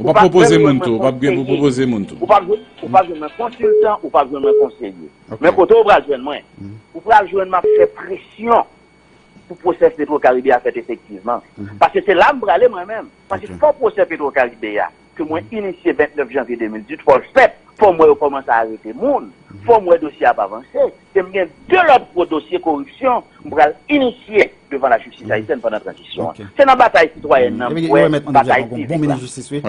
A: On va proposer mon tour, on va proposer mon tour.
C: Ou pas ou pas un consultant, ou pas un conseiller. Mais quand on va joindre moi, ou pas joindre ma fait pression pour le procès Petro-Caribé à fait effectivement. Mm. Parce que c'est là que je moi-même. Parce que c'est pas procès Petro-Caribé que moi initié 29 janvier 2018, faut le faire faut moi commencer à arrêter monde, faut moi dossier à avancer. C'est bien deux autres dossiers corruption, pour initier devant la justice haïtienne pendant la transition. C'est dans la bataille citoyenne,
B: ouais, bataille Bon ministre justice, oui.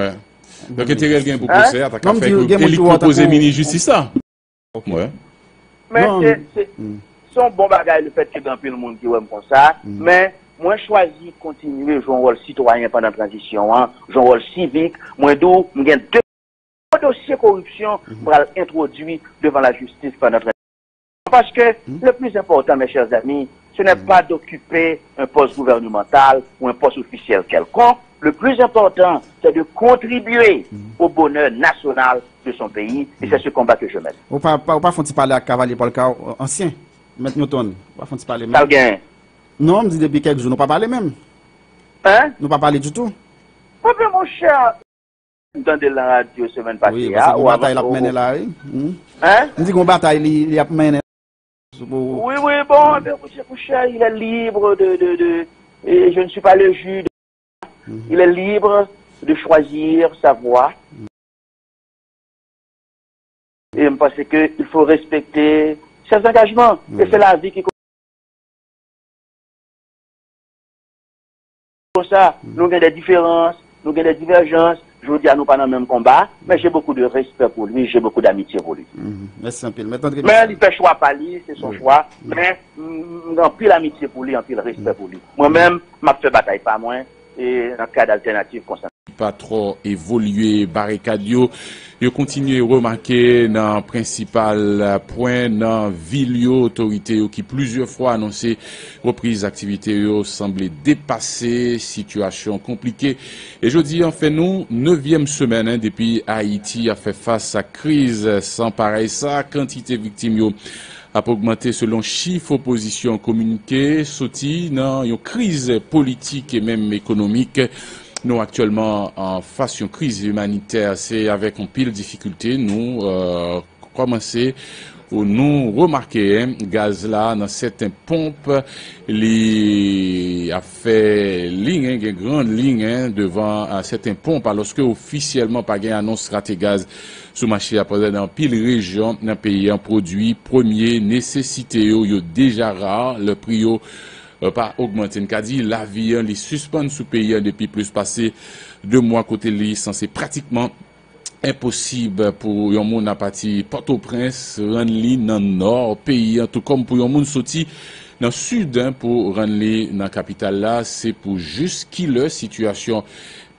A: Donc, il y a pour poser, qu'à faire il proposer ministre justice ça.
C: Ouais. Mais c'est son bon bagage le fait que dans le monde qui aime comme ça, mais moi choisi continuer à jouer un rôle citoyen pendant la transition, hein, jouer un rôle civique, moi d'où, j'ai deux dossier corruption mhm. pour être introduit devant la justice par notre Parce que mhm. le plus important, mes chers amis, ce n'est mhm. pas d'occuper un poste gouvernemental ou un poste officiel quelconque. Le plus important, c'est de contribuer au bonheur national de son pays. Et c'est ce combat que je mène.
B: Ou pas, pas, pas parler à Cavalier Paul cas ancien, M. Newton? Pas faut-il parler
C: même?
B: Non, on me dit depuis quelques jours, nous pas parler même.
C: Hein?
B: Nous pas parler du tout.
C: Oui, mon cher, de la radio semaine passée.
B: Oui, parce que bataille la oui. Hmm? Hein? On dit qu'on bataille il a mené.
C: Oui, oui, bon, il est libre de, de, de, et je ne suis pas le juge. Hmm. Il est libre de choisir sa voie. Et je pense qu'il faut respecter ses engagements. Et c'est la vie qui comme ça. Hmm. Nous avons des différences, nous avons des divergences, je vous dis à nous pas dans le même combat, mais j'ai beaucoup de respect pour lui, j'ai beaucoup d'amitié pour lui.
B: Mhm. Merci un peu.
C: Mais il fait choix pas lui, c'est son choix, mais en pile amitié pour lui, en pile respect pour lui. Moi-même, je fait bataille pas moins, E nan kade alternatif konsant.
A: Pa tro evolye barikadyo, yo kontinye remake nan prinsipal poin nan vil yo otorite yo ki pluzye fwa anonsi reprise aktivite yo semble depase, situasyon komplike. E jodi an fe nou, 9e semen depi Haiti a fe fasa kriz san parey sa, kantite viktim yo. ap augmente selon chif oposisyon komunike soti nan yon kriz politik e menm ekonomik. Nou aktuelman an fasyon kriz humaniter se avek an pil difikulte nou euh, komanse ou nou remarke gaz la nan seten pomp li a fe lign, gen gran lign devan seten pomp aloske ofisyelman pa gen anons rate gaz. sou Soumache aprezen nan pil rejon nan peyi an prodwi, promye, nesesite yo yo deja rar, le pri yo euh, pa augmenten. Kadi, la vi an li suspande sou peyi an depi plus pase 2 mwa kote li san se pratikman imposib pou yon moun apati Port-au-Prince, ran li nan nor peyi an, tou kom pou yon moun soti nan sud an pou ran li nan kapital la, se pou jus ki le situasyon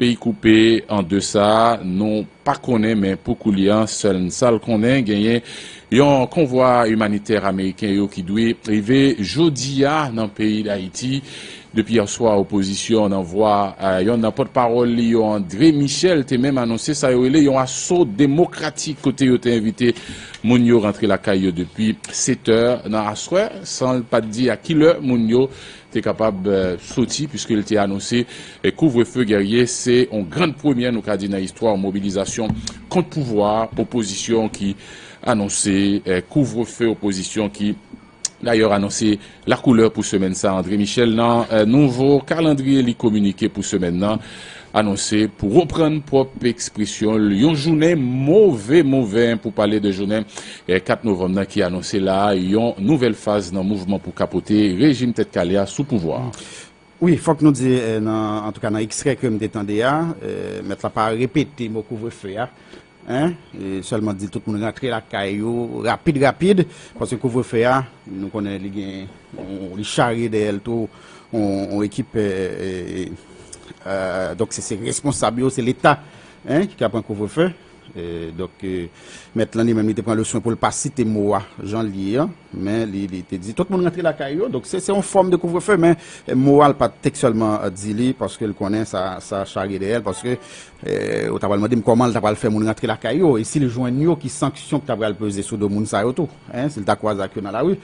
A: peyi koupe an de sa, non pa konen men pou kou liyan, sal konen genyen yon konvoi humaniter Ameriken yo ki dwe prive Jodia nan peyi d'Haïti. Depi yaswa oposisyon nan vwa yon nan pot parol li yon André Michel te menm anonse sa yo ele yon aso demokratik kote yo te invite moun yo rentre la kayo depi 7 eur nan aswe san pa di a ki le moun yo te kapab soti puisque il te anonse kouvre-feu gerye se yon grand premier nou ka di nan histwa ou mobilizasyon kont pouvoi oposisyon ki anonse kouvre-feu oposisyon ki D'ailleurs, annoncé la couleur pour semaine ça, André Michel, dans nouveau calendrier communiqué pour semaine là, annoncé pour reprendre propre expression, une journée mauvais, mauvais, pour parler de journée 4 novembre qui annoncé là, une nouvelle phase dans le mouvement pour capoter régime tête caléa sous pouvoir.
B: Oui, faut que nous disions, en tout cas dans l'extrait que nous détendons, euh, mettre la part répéter mon couvre-feu, E selman di tout moun rentre la kayo Rapide rapide Pwase kouvre fe a Nou konen li gen Li chari de el to On ekip Dok se se responsabio Se l'Etat Ki kapren kouvre fe Donc Met lan li men mi te pren le son pou l'pasi te moua jan li an, men li, li te di, tout moun rentre la kayo, dok se se yon form de kouvrefe, men moua l pa teksualman di li, paske l konen sa, sa chage de el, paske eh, ou tabal mwen dim koman l tabal fe moun rentre la kayo, e si l jwen yo ki sanksyon ki tabal peze sou do moun sa yo tou, si l ta kwa zakyo nan la wè.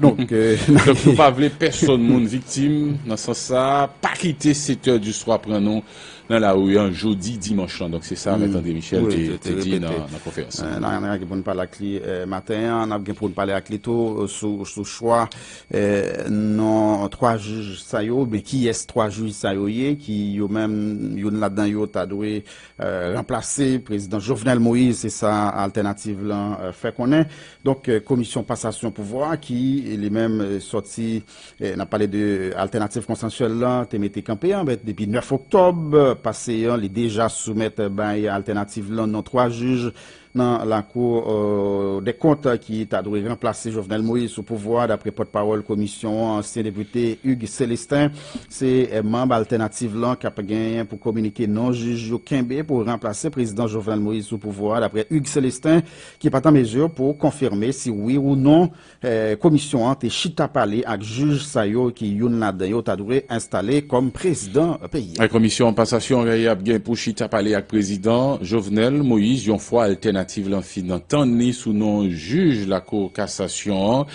A: Donk nou pa vle person moun viktim, nan san sa, pa kite 7 or du swa pren nou nan la wè, an jodi dimanche donk se sa, Mètre mm. André Michel, te di nan konferansi.
B: an ap gen pou nou pale ak li maten, an ap gen pou nou pale ak li tou sou, sou chwa eh, non 3 juj sa yo, be ki es 3 juj sa yo ye, ki yo men yon la dan yo ta dwe euh, remplase prezident Jovenel Moïse, se sa alternatif lan euh, fe konen. Donk komisyon euh, pasasyon pouvoi ki li men euh, soti, eh, nan pale de alternatif konsensuel lan, te mette kampe an, bet depi 9 oktob, pase an li deja soumet bay alternatif lan non 3 juj, dans la Cour euh, des comptes qui a dû remplacer Jovenel Moïse sous pouvoir, d'après porte-parole commission, ancien député Hugues Célestin. C'est un membre alternatif là qui a gagné pour communiquer non juge Kimbe pour remplacer président Jovenel Moïse sous pouvoir, d'après Hugues Célestin, qui est pas en mesure pour confirmer si oui ou non euh, commission a chita parlé avec juge Sayo qui youn yo a dû installé comme président pays.
A: La commission en passation a pour chita parler avec président Jovenel Moïse, une fois alternatif alternative l'enfin nan ni sous nom juge la Cour cassation.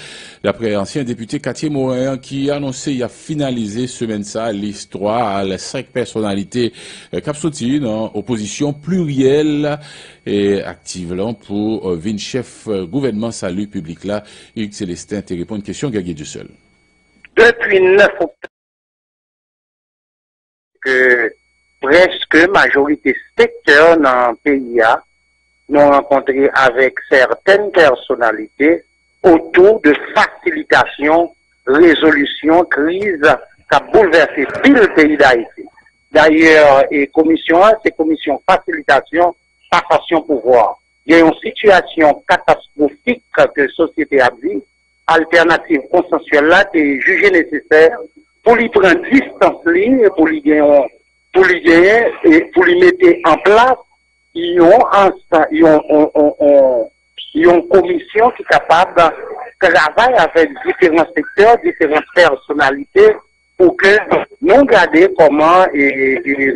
A: D'après ancien député Cathier Morin qui annoncé il a finalisé semaine ça l'histoire les cinq personnalités euh, capsoti dans opposition plurielle et active là pour euh, vin chef euh, gouvernement salut public là. Hugues Célestin te répond une question Gaguet du seul.
D: Depuis 9 octobre que presque majorité secteur dans le pays nous rencontré avec certaines personnalités autour de facilitation, résolution, crise qui a bouleversé tout le pays d'Haïti. D'ailleurs, et commission 1, c'est commission facilitation, passation pouvoir. Il y a une situation catastrophique que la société a vu, alternative consensuelle là, qui est jugée nécessaire pour lui prendre distance ligne, pour pour lui gagner et pour lui mettre en place yon komisyon ki kapab travay avèk diferent sektèr, diferent personalité pou ke nou gade koman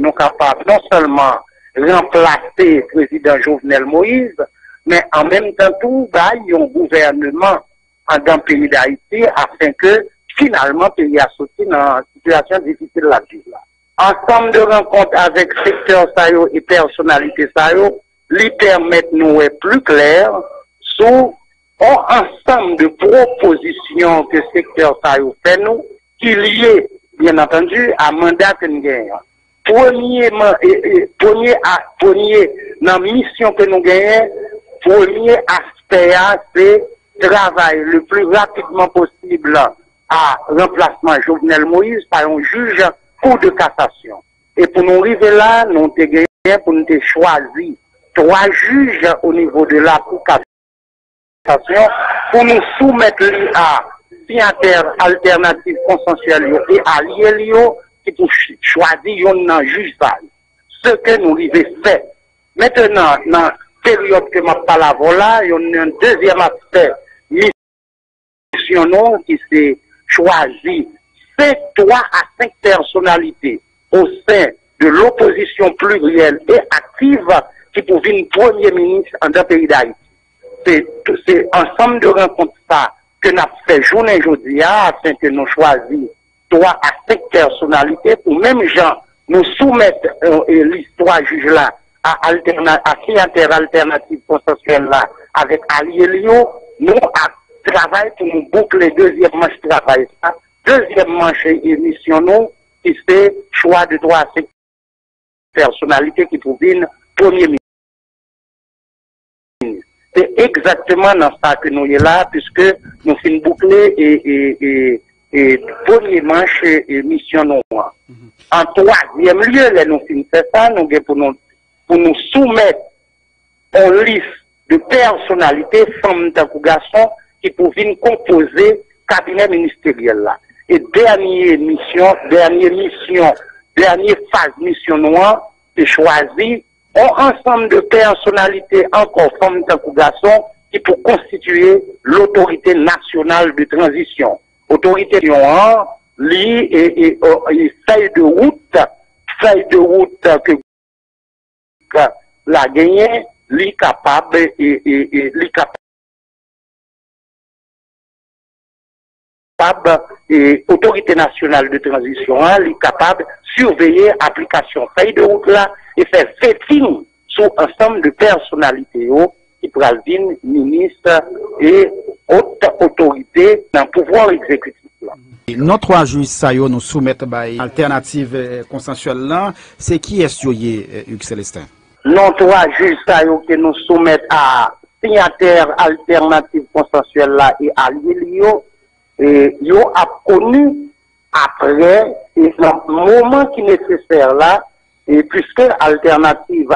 D: nou kapab non selman remplase prezident Jovenel Moïse, men an menm tan tou yon gouvernement an dan peyi d'Haïti afin ke finalman peyi asoti nan situasyon difisil la vie la. Ensemble de rencontres avec secteur Sayo et personnalité Sayo, lui permettent nous être plus clair sur un ensemble de propositions que secteur ça fait nous, qui lié, bien entendu, à mandat que nous gagnons. Premièrement, premier, premier, la mission que nous gagnons, premier aspect, c'est travail le plus rapidement possible à remplacement Jovenel Moïse par un juge cour de cassation. Et pour nous arriver là, nous avons gagné pour nous trois juges au niveau de la cour cassation pour nous soumettre à signataire alternative consensuelle et allié qui pour choisir un juge Ce que nous avons fait. Maintenant, dans la période que je parle là, il y a un deuxième aspect mission qui s'est choisi c'est trois à cinq personnalités au sein de l'opposition plurielle et active qui pour une premier ministre en un pays d'Haïti. C'est ensemble de rencontres ça que nous avons fait journée aujourd'hui afin que nous choisissions trois à cinq personnalités pour même gens nous soumettre euh, l'histoire juge là à, alterna à alternative consensuelle là avec Ali Elio, nous à pour nous boucler deuxième manche travail Deuxième manche émission, nous, qui c'est choix de trois personnalités qui proviennent premier ministre. C'est exactement dans ça que nous sommes là, puisque nous sommes bouclés et, et, et, premier manche émission nous. En troisième lieu, nous ça, nous pour nous, pour nous soumettre une liste de personnalités, femmes garçons, qui pouvaient composer cabinet ministériel là. Et dernière mission, dernière mission, dernière phase mission noire, c'est choisi un ensemble de personnalités encore femmes de garçons qui pour constituer l'autorité nationale de transition. Autorité noire, li et, et, et, feuille de route, feuille de route que, la gagné, li capable et, et, et capable et autorité nationale de transition, hein, est capable de surveiller l'application feuille de route là et faire fêting sur ensemble de personnalités qui pourraient venir ministre et haute autorité dans le pouvoir exécutif. Là.
B: Nos trois juges ça nous soumettent à alternative euh, consensuelle là, c'est qui est-ce que Hugues Célestin?
D: Nos trois juges ça que nous soumettent à signataire alternative consensuelle là et à l'ILIO, yo a connu après et le moment qui est nécessaire là et puisque alternative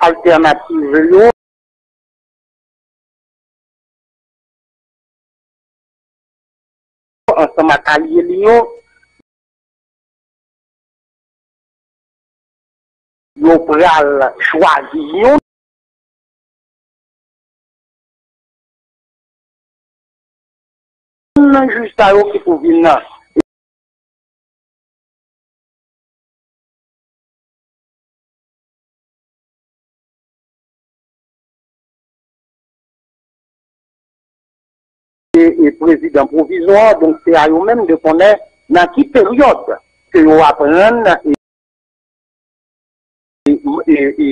D: alternative yo ensemble avec allié yo nan E prezident provizor, donk se a yo men de konen nan ki peryot ke yo apren e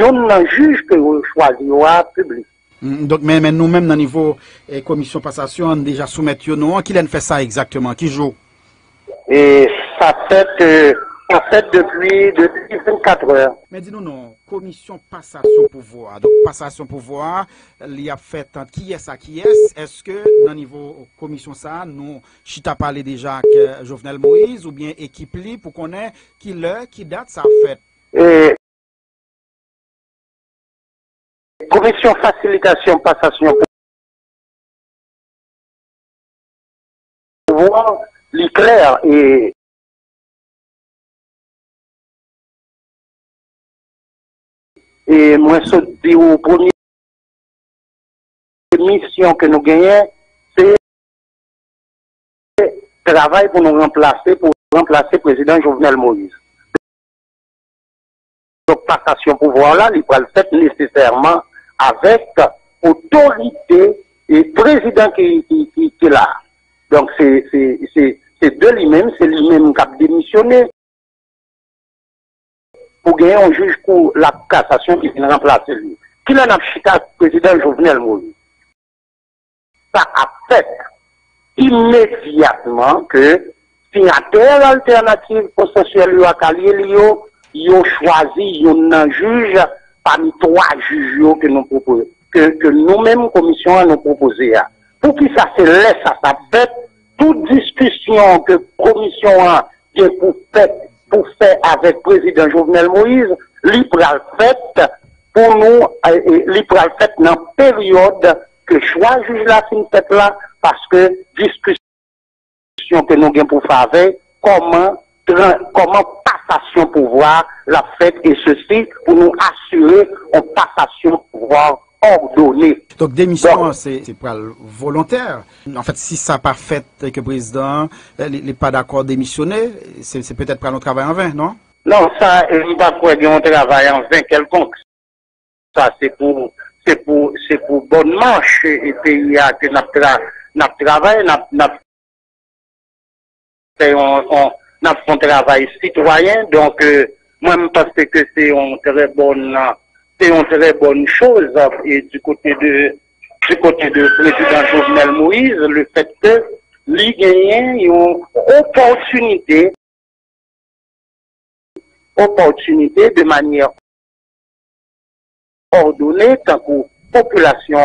D: yon nan juj ke yo chwazi yo a publik.
B: Mm, donc, mais, mais nous-mêmes, dans niveau eh, commission passation, on déjà soumettu nous. Qui l'a fait ça exactement Qui joue
D: Et ça fait, euh, ça fait depuis, depuis 24 heures.
B: Mais dis-nous, non, commission passation pouvoir. Donc, passation pouvoir, il y a fait qui est ça, qui est Est-ce que, dans niveau commission ça, nous, Chita parlé déjà avec Jovenel Moïse ou bien équipe Li pour qu'on ait qui l'heure, qui date ça a fait
D: Et... Commission facilitation passation pouvoir, l'éclair et et moi je dis au premier mission que nous gagnons c'est travail pour nous remplacer pour remplacer le président Jovenel Moïse. Donc passation pouvoir là il va le faire nécessairement avec autorité et président qui, est là. Donc c'est de lui-même, c'est lui-même qui a démissionné pour gagner un juge pour la cassation qui vient remplacer lui. Qui l'a le président Jovenel Moïse? Ça a fait immédiatement que signataire alternative consensuelle lui a ils ont choisi un juge parmi trois juges que nous proposons, que, que nous-mêmes, commission, nous proposé. Pour que ça se laisse à sa tête, toute discussion que commission a pour pour faire avec président Jovenel Moïse, libre fait pour nous, libre fait dans la période que choix juge la fin fait là, parce que discussion que nous avons pour faire comment, comment passation pouvoir la fête et ceci pour nous assurer une passation pouvoir ordonnée.
B: Donc démission, c'est volontaire. En fait, si ça pas fait que le président n'est pas d'accord démissionner, c'est peut-être pas un travail en vain, non?
D: Non, ça, il n'est pas pour un travail en vain quelconque. Ça, c'est pour, c'est pour, c'est pour bonne marche et pays que notre travail, notre, n'a fait un travail citoyen. Donc, euh, moi, je pense que c'est une très bonne, c'est bonne chose. Et du côté de, du côté de président Jovenel Moïse, le fait que les gagnants une opportunité, opportunité de manière ordonnée, tant que population,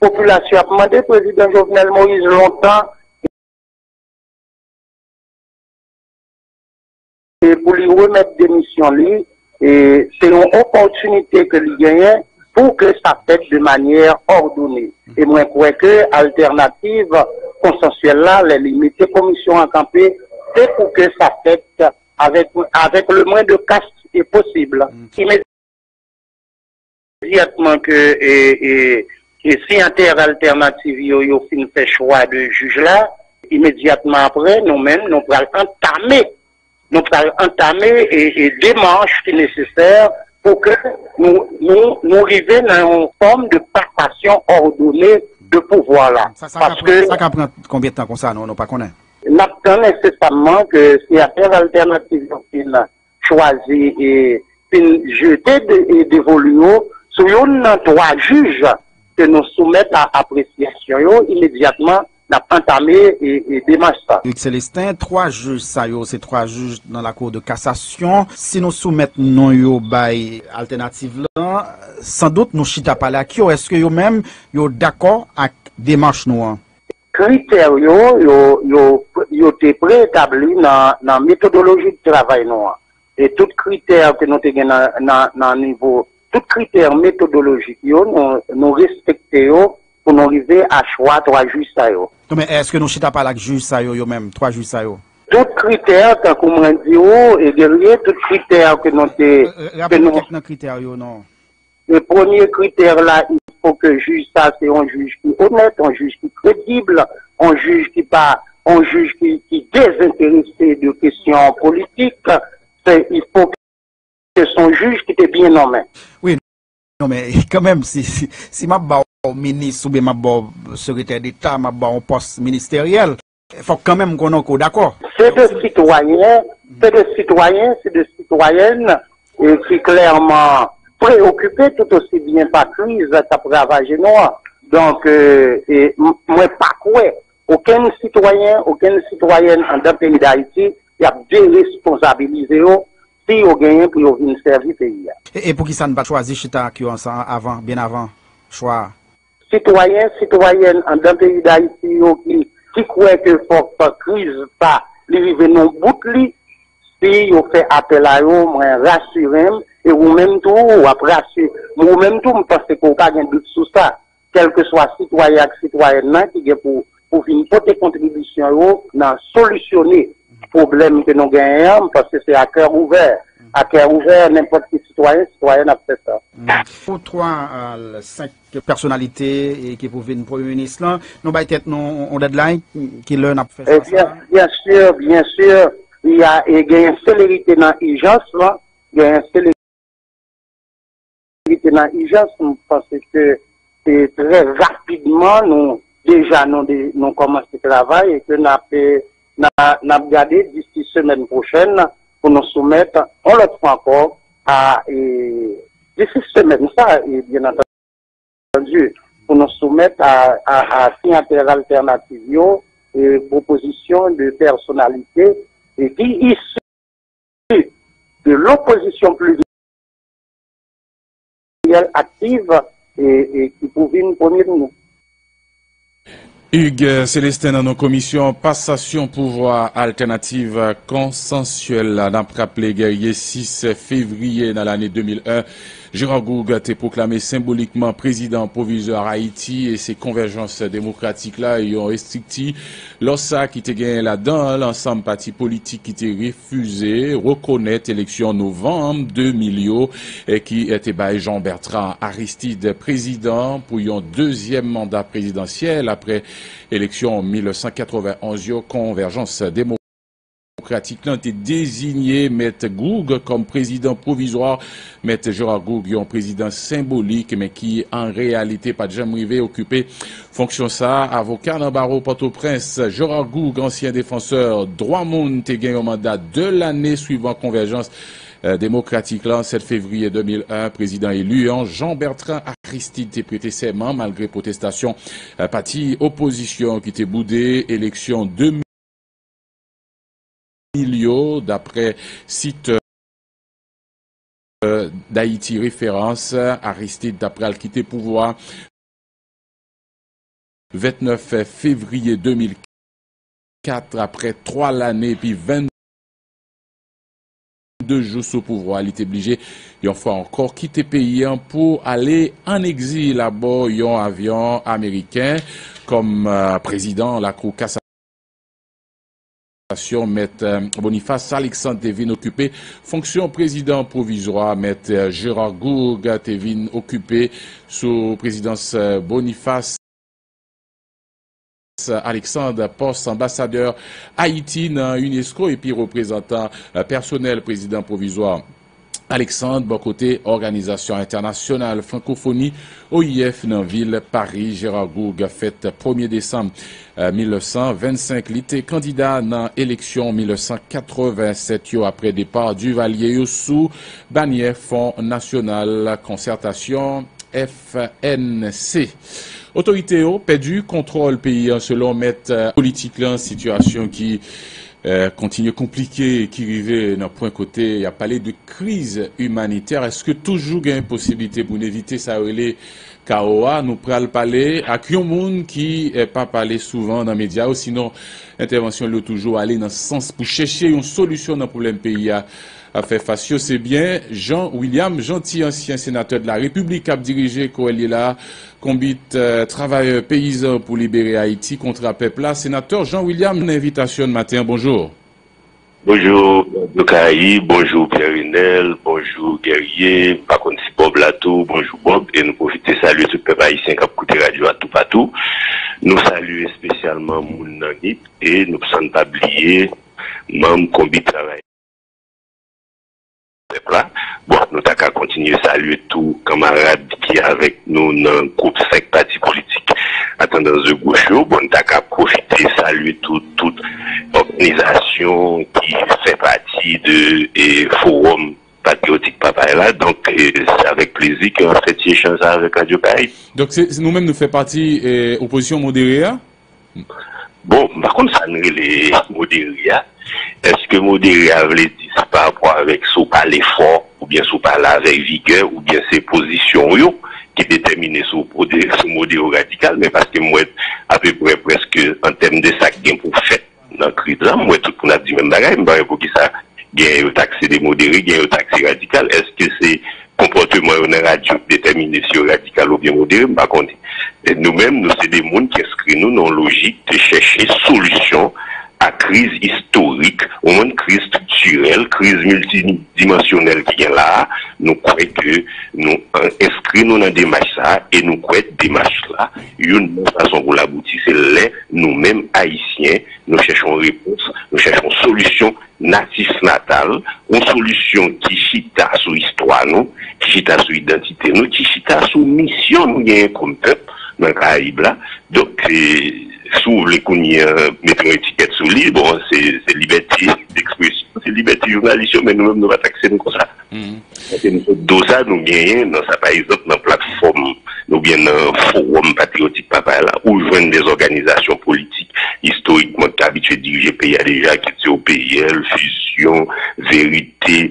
D: population a demandé président Jovenel Moïse longtemps pour lui remettre des missions et c'est une opportunité que lui gagne pour que ça fasse de manière ordonnée. Et moi, je crois que alternative consensuelle là, les limites commission en campé, c'est pour que ça fasse avec, avec le moins de casse possible. Mm. Immédiatement que, et, et, et si inter alternative, yo, yo fin fait choix de juge là, immédiatement après, nous-mêmes, nous allons entamer nous allons entamer et, et démarches qui nécessaires pour que nous, nous, nous arrivions à une forme de passation ordonnée de pouvoir là.
B: Ça, ça Parce qu que, ça qu prend combien de temps comme ça, nous n'avons pas connu
D: N'attend nécessairement que si affaire alternative fin choisi et fin jeté d'évoluer sur un trois juges que nous soumettons à appréciation immédiatement nap entame e demanj sa. Yik
B: Celestin, 3 juj sa yo, se 3 juj nan la kou de kassasyon, se nou soumet non yo bay alternatif lan, san dout nou chita pala ki yo, eske yo men yo dako ak demanj nou an?
D: Kriter yo, yo, yo, yo te preetabli nan, nan metodologi de travay nou an. E tout kriter ke nou te gen nan, nan, nan nivou, tout kriter metodologi yo, nou, nou respekte yo, pou nou rive a chwa 3 juj sa yo.
B: Non, Tome, eske nou chita palak juj sa yo yo menm, 3 juj sa yo?
D: Tout kriter, tan kou mwen di yo, e derye, tout kriter ke nou
B: te... Rappel kek nan kriter yo, non?
D: Le premier kriter la, il faut que juj sa, se yon juj ki honet, yon juj ki kredible, yon juj ki pa, yon juj ki desinteresse de kestyon politik, se il faut que son juj ki te bien nomen.
B: Oui. Non men, kan men, si, si, si ma ba ou minis ou be ma ba ou sekretèr d'Etat, ma ba ou post ministériel, fòk kan men konon ko
D: d'akor. Se de citoyen, se de citoyen, se de citoyen, ki klèrman preokupè tout osi bien pa kriz, ta pravage noa. Donk, euh, mwen pa kouè, okèn citoyen, okèn citoyen an dan peyi d'Haïti, y ap de responsabilize yo si yo genyen pou yo vin servi peyi
B: ya. E, e pou ki sa nou bat chwazi chita ki yo ansan avan, bien avan, chwa?
D: Citoyen, citoyen, an dan peyi da iti yo ki, ki kwe ke fok pa kriz pa li vive nou bout li, si yo fe apel a yo mwen rasyurem, e ou menm tou ou ap rasyur, ou menm tou mpase pou ka gen dout sou sa, kelke swa citoyen ak citoyen nan ki gen pou, pou vin pote kontribisyon yo nan solisyonne problème que nous gagnons parce que c'est à cœur ouvert. À cœur ouvert, n'importe qui citoyen, citoyen a fait ça.
B: Pour trois, euh, cinq personnalités qui pouvaient nous premier ministre, là, nous avons peut-être un deadline qui leur a fait
D: ça. Eh bien, bien sûr, bien sûr, il y a, il y a une célérité dans l'urgence, là, il y a une célérité dans l'urgence parce que très rapidement, nous, déjà, nous, nous commençons le travail et que nous avons gardé d'ici semaine prochaine, pour nous soumettre, on le prend encore, à, d'ici semaine, ça, et bien entendu, pour nous soumettre à, à, à alternatifs, et propositions de personnalités, et qui issues de l'opposition plus active et, et qui pouvait nous prendre nous.
A: Hugues Célestin dans nos commissions passation pouvoir alternative consensuelle. N'a rappelé guerrier 6 février dans l'année 2001 Gérard a été proclamé symboliquement président provisoire Haïti et ces convergences démocratiques-là y ont restricté l'OSA qui était gagné là-dedans, l'ensemble parti politique qui était refusé, reconnaître élection novembre 2000 et qui était by Jean-Bertrand Aristide président pour un deuxième mandat présidentiel après élection en 1991, convergence démocratique démocratique là été désigné M. Goug comme président provisoire. M. Gérard Goug un président symbolique, mais qui en réalité pas jamais arrivé occuper fonction ça. Avocat dans barreau Port-au-Prince, Gérard Goug, ancien défenseur, droit monde, te gagné au mandat de l'année suivant convergence euh, démocratique là, 7 février 2001, président élu, hein, Jean-Bertrand Aristide était prêté serment malgré protestation, euh, parti opposition qui était boudé, élection 2000 d'après site euh, d'Haïti référence, Aristide d'après al quitté pouvoir 29 février 2004 après trois l'année puis 22 jours sous pouvoir, il était obligé, il faut encore quitter pays hein, pour aller en exil à bord d'un avion américain comme euh, président la Cour cassation Maître euh, Boniface Alexandre Tevin occupé fonction président provisoire. Maître euh, Gérard Gourg Tevin occupé sous présidence euh, Boniface Alexandre, poste ambassadeur Haïti dans UNESCO et puis représentant personnel président provisoire. Alexandre, côté, Organisation internationale francophonie, OIF dans ville Paris, Gérard Gourg, fête 1er décembre 1925. Euh, il candidat dans l'élection 1987 après départ du Valier sous bannière Fonds national concertation FNC. Autorité au perdu contrôle pays selon maître euh, politique là, situation qui euh, continue compliqué qui arrivait d'un point côté, il a parlé de crise humanitaire. Est-ce que toujours il y a une possibilité pour éviter ça les KOA, nous prenons parler à qui monde qui n'est pas parlé souvent dans les médias ou sinon intervention le toujours aller dans ce sens pour chercher une solution dans le problème pays à, faire face. C'est bien Jean-William Gentil, ancien sénateur de la République, a dirigé là Combit euh, travailleurs paysans pour libérer Haïti contre la peuple. Sénateur Jean-William, une invitation de matin. Bonjour.
E: Bonjour, Dokaï, bonjour Pierre bonjour Guerrier, par contre c'est Bob Lato, bonjour Bob, et nous profitons de saluer tout le peuple haïtien qui a écouté radio à tout partout. Nous saluons spécialement Mounanit et nous ne pas oublier membres Combit travail. pepla. Bon, nou tak a kontinye salye tou kamarad ki avèk nou nan koup sek pati politik. Atan dan ze gouchou, bon tak a profite salye tou tout organizasyon ki fè pati de forum patriotik papay la. Donk, se avèk plezi ki an fè ti chansa avèk Radio Paris.
A: Donk, nou mèm nou fè pati oposisyon modere ya?
E: Bon, bakon sa nou le modere ya. Est-ce que modéré veut dire par rapport avec sous pas l'effort, ou bien sous pas avec vigueur, ou bien ses positions qui déterminent sous modèle radical, mais parce que moi, à peu près presque en termes de ça pour faire. Dans le cri moi, tout le monde a dit même bagaille, mais pour qui ça, gagne au taxi des modérés, gagne au taxi radical, est-ce que c'est comportement radio déterminé sur radical ou bien modéré, contre, nous-mêmes, nous, c'est des gens qui inscrivent nous dans logique de chercher solution à crise historique, au moins crise structurelle, crise multidimensionnelle qui est là, nous croyons que nous euh, inscrivons dans des démarche ça et nous croyons que démarche là, une façon pour l'aboutir, c'est nous-mêmes haïtiens, nous cherchons réponse, nous cherchons solution natif natal, une solution qui chita sur l'histoire nous, qui chita sur l'identité nous, qui chita sur mission nous comme peuple dans le Caraïbe là. Donc, sous les cognes mettre une étiquette sous lui, bon, c'est liberté d'expression, c'est liberté journalistique, mais nous-mêmes, nous va taxer comme ça.
A: Mm-hmm.
E: Do sa nou genyen nan sa pa izot nan platform nou gen nan forum patriotik papa la ou jwen des organizasyon politik historikman ki abitue dirije peya deja ki tse OPIL, Fusion, Verite,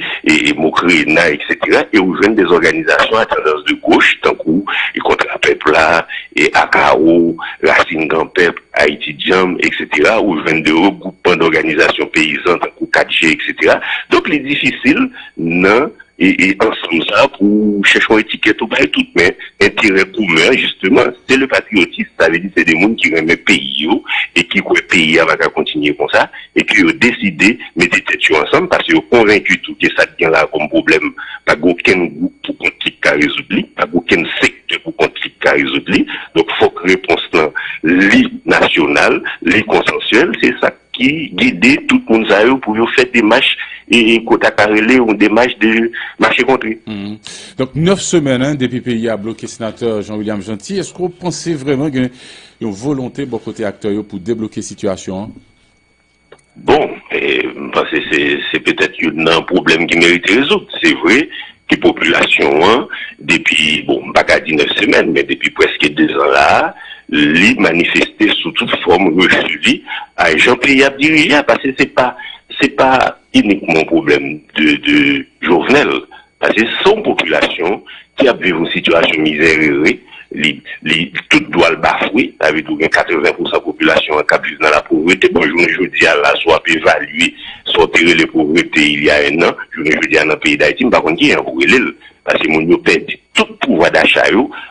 E: Mokrena, etc. E ou jwen des organizasyon atendans de gauche tankou e kontra pepla, e Akao, Racine Gampep, Haiti Jam, etc. Ou jwen de regoupan d'organizasyon peyizan tankou 4G, etc. Donk li difisil nan et, ensemble ça pour chercher une étiquette ou pas tout, mais intérêt commun, justement, c'est le patriotisme, ça veut dire c'est des gens qui aiment le pays et qui croient le pays va continuer comme ça et qui ont décidé de mettre tête ensemble parce qu'ils ont convaincu tout que ça devient là comme problème, pas aucun groupe pour conflit qu'à résoudre, pas aucun secteur pour conflit qu'à résoudre. Donc, faut que réponse là, nationale, les consensuelle, c'est ça ki gede tout moun zayou pou yo fet demache e kota karele ou demache de mache kontri.
A: Mm. Donc, 9 semanen depi peyi a bloke senateur Jean-William Gentil, esko pense vreman gen yon volonté bo kote aktor yo pou debloke situasyon?
E: Bon, eh, se petet yon nan problem ki merite rezout. Se vre, ki populasyon an, depi, bon, baka 19 semen, men depi preske 2 an la, les manifester sous toute forme refusée à Jean-Pierre dirigeant parce que c'est pas c'est pas uniquement un problème de, de Jovenel, parce que son population qui a vécu une situation misérieuse, tout doit le bafouer, avec 80% de la population qui vivre dans la pauvreté. Bon, je dis à la soit évaluer, sortir les pauvretés il y a un an, je ne dis dans le pays d'Haïti, par contre, il y a un parce que mon perdu tout pouvoir d'achat,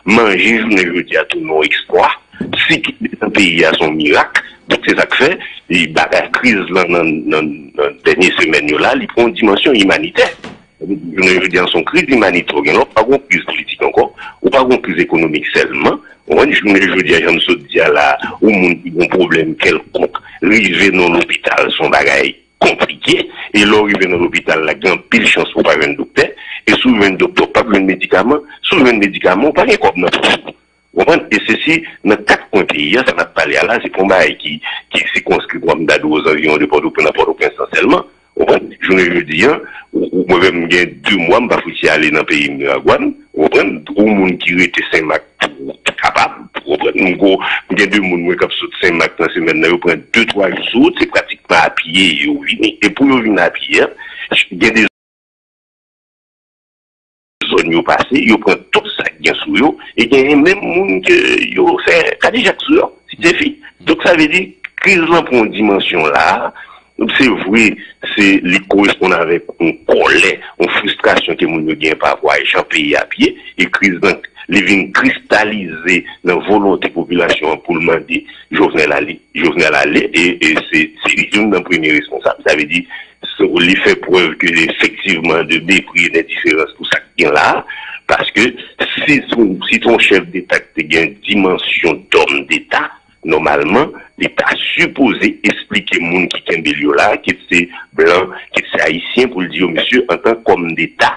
E: manger, je ne dis à tout non exploit. Si un pays a son miracle, donc c'est ça que fait, la crise dans la dernière semaine, là, il prend une dimension humanitaire. Je veux dire, son crise humanitaire, non pas une crise politique encore, ou pas une crise économique seulement. Je veux dire, je me dis là, au monde a un problème quelconque, arriver dans l'hôpital, son bagage compliqué, et là, arriver dans l'hôpital, la grande pile chance pour pas un docteur, et souvent un docteur, pas un médicament, souvent un médicament, pas un comme et ceci, dans quatre points pays, ça n'a pas l'air là, c'est pour moi qui, qui circonscrit comme d'ado aux environs de Port-au-Prince, Port-au-Prince. Je ne dis rien, ou moi-même, deux mois, je vais aller dans le pays de Miragouane, ou monde qui était Saint-Marc capable, ou il y a deux monde qui sont Saint-Marc dans la semaine, ils prennent deux, trois jours, c'est pratiquement à pied, et pour venir à pied, il y a des passé, yo prend tout ça qui est sous yo, et il y a même monde que yo fait déjà sous c'est fait. Donc ça veut dire, crise là pour une dimension là, c'est vrai, c'est les correspond avec une colère, une frustration que moun yo gagne pas voir échappé pays à pied, et crise les vins cristallisés dans la volonté de la population pour le demander Jovenel aller, Jovenel aller, et, et c'est une d'un premier responsable. Ça veut il fait preuve que effectivement de mépris et d'indifférence pour ça qui est là, parce que si ton, si ton chef d'État a une dimension d'homme d'État, normalement, l'État supposé expliquer monde qui est là, qui c'est blanc, qui c'est haïtien, pour le dire, monsieur, en tant qu'homme d'État,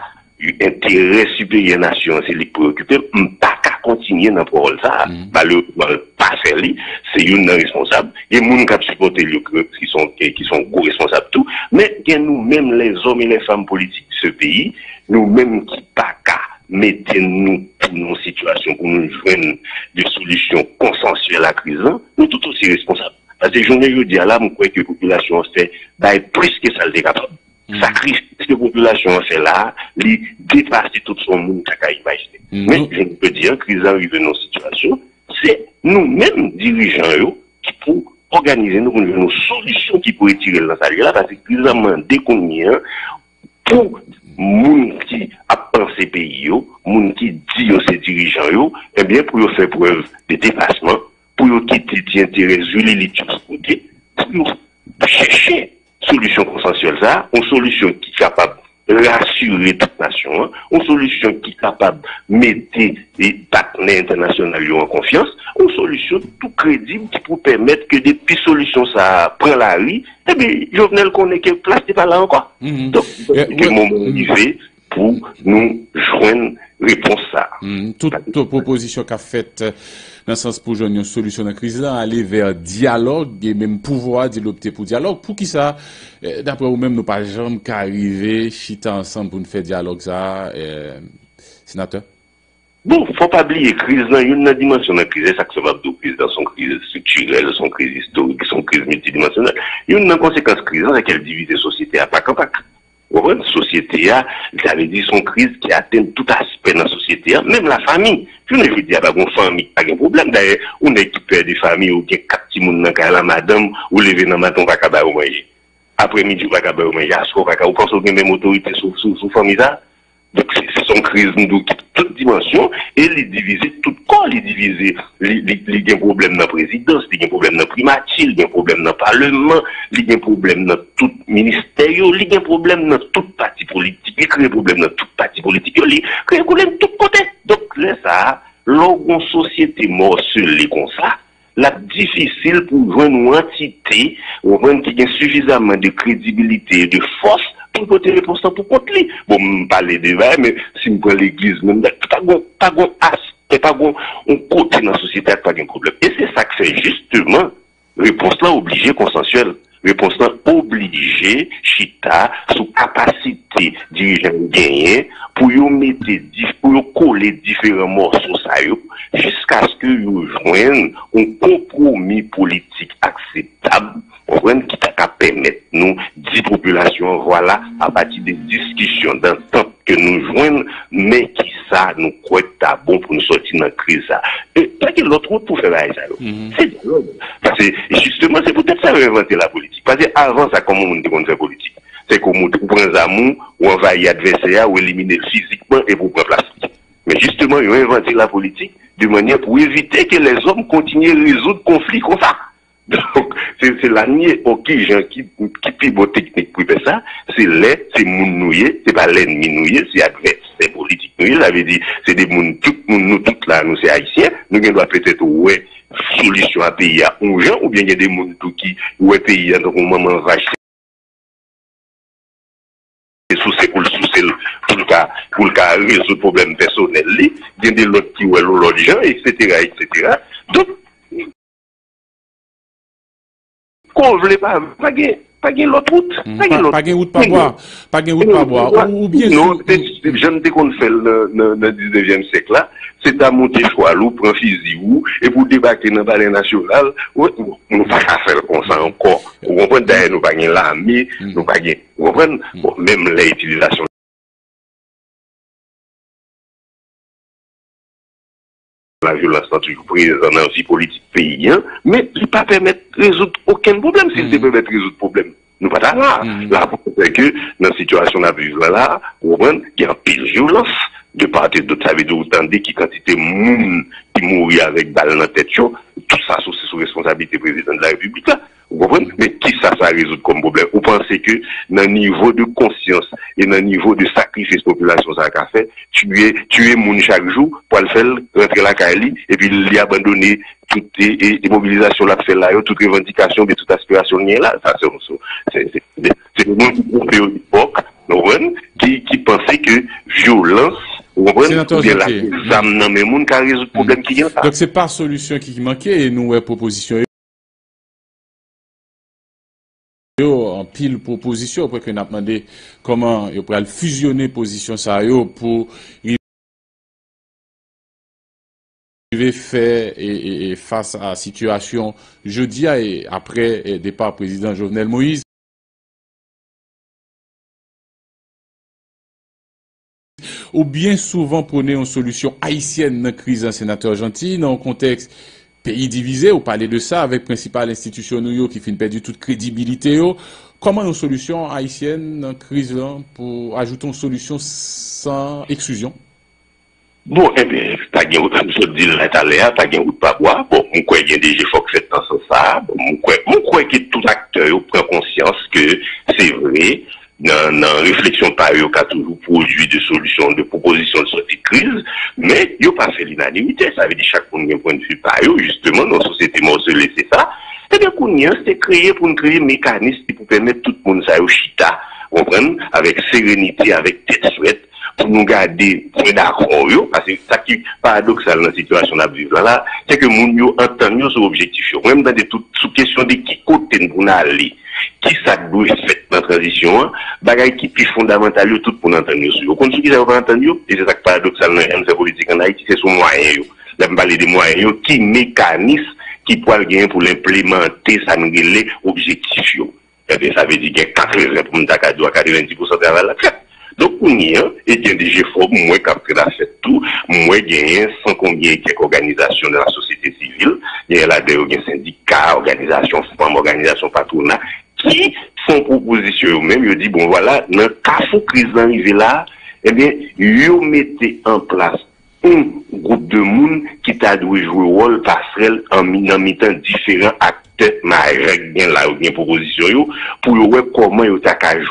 E: intérêt supérieur nation, c'est les préoccuper, pas qu'à continuer dans le rôle ça. Mm. Malheureusement, pas faire c'est une responsable. Il y a des gens qui supportent qui sont, qui sont gros responsables tout. Mais, nous-mêmes, les hommes et les femmes politiques de ce pays, nous-mêmes qui pas qu'à mettre nous dans une situation pour nous joindre des solutions consensuelles à la crise, nous tout aussi responsables. Parce que je ne dis là, je crois que la population fait plus que ça le capable. Mm. Sacrifice la population fait là, il dépasse tout son monde qu'a imaginé. Mm. Mais je peux dire, crise arrive dans une situation, c'est nous-mêmes, dirigeants, qui pour organiser nous, une solution qui pourrait tirer dans sa là, parce que qu'on y est, pour moun qui a pensé pays, moun qui dit aux dirigeants, eh bien, pour faire preuve de dépassement, pour quitter l'intérêt de côté, pour chercher qui est capable de rassurer toute nation, hein. une solution qui est capable de mettre les partenaires internationaux en confiance, une solution tout crédible qui peut permettre que depuis solutions ça prend la rue, eh bien, Jovenel connaît que place n'est pas là encore? Mm-hmm. Donc, moment arrivé, pour nous joindre réponse à.
A: Mm, toute nan sens pou joun yon solusyon nan kriz la, ale ver diyalog, e menm pouvoi di lopte pou diyalog, pou ki sa, eh, dapre ou menm nou pa jom ka arrive, chita ansan pou nou fe diyalog sa, eh, senatè?
E: Bon, fò pa bli, kriz nan yon nan dimensyon nan kriz, e sak se va do kriz dan son kriz strukturel, son kriz historik, son kriz multidimensional, yon nan konsekans kriz nan, akèl divide sosyete apak apak. Société à pack en pack. La société a, j'avais dit, son crise qui atteint tout aspect dans la société, même la famille. Puis on a dit, pas une famille, pas de problème. D'ailleurs, on est qui perd des familles, ou quatre petits moun dans la madame, ou lever dans le matin, pas capable de manger. Après-midi, pas capable de manger, ou pas capable de même autorité sur, sur, sur famille ça? Donc, c'est son crise nous toute dimension et les diviser tout corps, les diviser. Il y a un problème dans la présidence, il y a un problème dans la primature, il y a un problème dans le parlement, il y a un problème dans tout ministère, il y a un problème dans tout parti politique, il y a un problème dans tout parti politique, il y a un problème de tout côté. Donc, là, ça, lorsqu'on société morcelée comme ça, la difficile pour une entité, ou qui a suffisamment de crédibilité, de force, pour porter réponse pour contre lui. Bon, me parler de vrai, mais si me prend l'église, même, pas bon, pas bon aspect, pas bon, on côté dans la société, pas de problème. Et c'est ça que c'est justement, réponse là obligée consensuelle. Réponse là obligée, chita, sous capacité dirigeant gagner, pour y mettre, pour y coller différents morceaux ça jusqu'à ce que y un compromis politique acceptable qui t'a permettre nous, dix populations, voilà, à partir des discussions d'un temps que nous joignons, mais qui ça nous croit bon pour nous sortir de la crise. Et pas que l'autre route pour faire ça. Mhm. C'est Parce que justement, c'est peut-être ça inventer la politique. Parce qu'avant ça, comment on dit fait politique? C'est qu'on prend un amour, ou envahir l'adversaire, ou éliminer physiquement et pour prendre place. Mais justement, ils ont inventé la politique de manière pour éviter que les hommes continuent à résoudre conflits comme ça. Donc, c'est la nier ok, gens qui, qui pivote technique pour faire ça, c'est les, c'est moun nouye, c'est pas l'ennemi nouye, c'est adversaire politique nouye, ça veut dire, c'est des moun, tout moun, nous, tout là, nous, c'est haïtiens, nous, on doit peut-être, ouais, solution à payer à un gens, ou bien il y a des moun tout qui, ouais, pays, donc, un moment vache, sous c'est pour pour le cas pour le cas résoudre problème personnel il y a des autres qui ouais l'autre gens etc etc donc kon vle pa, pa gen, pa gen lot wout, pa
A: hmm. gen lot wout. Pa gen wout pa boa, pa gen wout pa boa, ou bien
E: sou. Non, jen te kon fèl nan 19e sek la, se ta monte choual ou, pran fizi ou, e pou debake nan balè nasyonal, nou pa ka fèl konsan ankon. Ou konpren daye nou pa gen la ame, nou pa gen, ou konpren, mèm la itilizasyon. La violence est toujours présente dans la vie politique paysan, mais il ne pas permettre de résoudre aucun problème s'il ne mm. permet de résoudre problème. Nous pas d'accord. Mm. Là, c'est que dans la situation de la vivre là, il y a pile violence de part et d'autre. Ça veut dire autant de qui quantité de monde qui mourit avec balle dans la tête, tout ça, c'est sous responsabilité président de la République là. Mais qui ça, ça résout comme problème? Vous pensez que dans le niveau de conscience et dans le niveau de sacrifice population ça a fait, tuer, tuer moun chaque jour pour le faire rentrer la Cali et puis lui abandonner toutes les, mobilisations là, fait là, toute revendication, toute aspiration là, ça c'est monde qui l'époque, qui, qui pensait que violence ça.
A: Donc c'est pas solution qui manquait et nous proposition en pile proposition après qu'on a demandé comment il pourrait fusionner position ça pour faire et, et, face à la situation jeudi et après départ président Jovenel Moïse. Ou bien souvent prôner une solution haïtienne dans la crise en sénateur gentil, dans un contexte peyi divize, ou pale de sa, avek prinsipal institusyon nou yo ki fin perdi tout kredibilite yo, koman nou solusyon haisyen nan kriz lan pou ajouton solusyon san eksuzyon?
E: Bon, ebe, eh ta gen wout amsot di lè talè, ta gen wout pa wap, bon, mwen kwen gen deje fok fèt nan sa. Bon, sa, mwen kwen ki tout akteur yo pren konsyans ke se vre, que tout que c'est dans la réflexion par eux, qui a toujours produit des solutions, des propositions de sortie de crise, mais il a pas fait l'unanimité. Ça veut dire chaque monde a un point de vue par eux, justement, dans la société morcelée, c'est ça. Et bien, qu'on c'est créé pour créer un mécanisme pour permettre tout le monde chita, comprendre, avec sérénité, avec tête souhaite, pour nous garder d'accord, parce que ça qui est paradoxal dans la situation de là, c'est que nous yo entend sur objectif, même dans des qui doit faire dans la transition, bagaille qui plus fondamental tout pour entendre. Quand ce qui ça pas entendre, et c'est ça qui est paradoxal dans la politique en Haïti, c'est son moyen. Là, je parle des moyens qui mécanisme qui pourrait gagner pour l'implémenter, ça nous objectif yo. Eh ça veut dire qu'il y a 80 pour nous 90% de la fête. Donc, on y est, et bien déjà faut moi capter la fête tout, moi gagner sans combien quelques organisations de la société civile, il y a là des syndicats, organisations femmes, organisations patronales, qui font proposition. Eux-mêmes, ils disent, bon voilà, dans le cas où crise arrive là, eh bien, ils mettez en place un groupe de monde qui t'a jouer rôle passerelle en, mettant différents acteurs, mais là, ou bien proposition, pour voir comment ils ont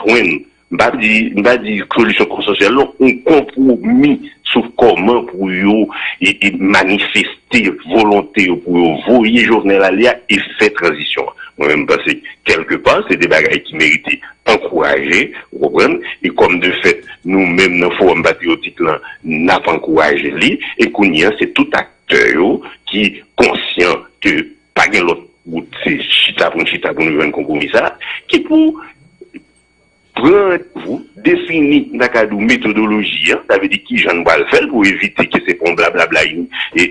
E: joindre mba di, mba di solusyon konsosyal lò, on kompromis sou koman pou yo e, e manifeste volonté pou yo voye jounel alia e fe transisyon. Mwen mba se kelke pan, se de bagay ki merite ankouraje, e kom de fet nou menm nan forum patriotik lan nap ankouraje li, e kounyen se tout akte yo ki konsyen ke pa gen lot gout se chita pou chita pou nou ven kompromisa, ki pou vous définissez une méthodologie, ça veut dire qui j'en vais le faire pour éviter que c'est pour blablabla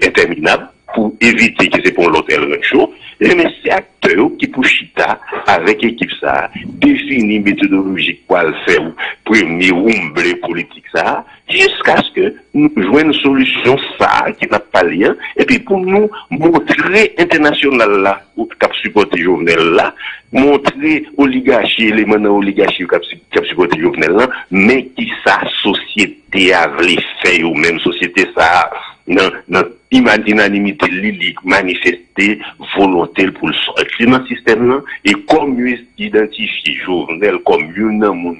E: interminable, pour éviter que c'est pour l'hôtel show, mais c'est acteur qui pour chita avec l'équipe ça, définir méthodologie quoi le faire, premier rumble politique ça, jusqu'à ce que nous jouions une solution ça, qui n'a pas lien, et puis pour nous montrer international là, ou cap supporter journal là, montrer oligarchie, éléments d'oligarchie qui a supporté Jovenel là, mais qui sa société a voulu faire, ou même société ça, dans, dans unanimité, li, manifester volonté pour le sortir dans le système là, et comme identifier Jovenel comme un monde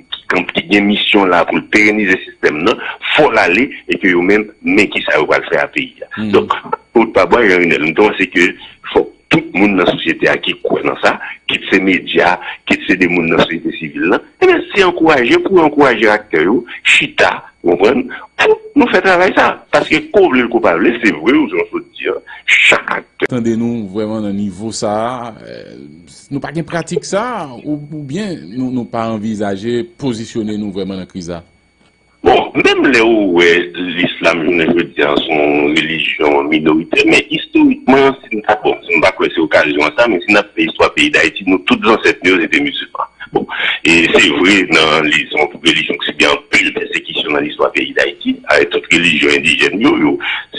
E: qui a une mission là pour pérenniser le système là, faut l'aller et que eux-mêmes, mais qui ça va le faire à pays. Mm. Donc, pour pas boire, donc c'est que faut tout le monde dans la société a qui croit dans ça, quitte ces médias, quitte ces des dans la société civile là, eh bien, c'est encourager pour encourager acteurs, chita, Kompren? Nou fè travay sa. Paske koub lè koupable, se vwe ou jan sot diyan, chak akte.
A: Tande nou vwèman nan nivou sa, euh, nou pa gen pratik sa, ou, ou bien nou, nou pa envizaje, posisyonè nou vwèman nan kriza?
E: Bon, mèm lè ou wè l'islam, jounen jwè diyan, son religion minorite, mè historikman, si nou ta bon, si nou pa kwen se okasyon sa, mè si nou pe histwa peyi da eti, nou tout zan set nyo zete musulman. Bon, et c'est vrai, dans les religions, c'est bien plus persécution dans l'histoire pays d'Haïti, avec toute religion indigène,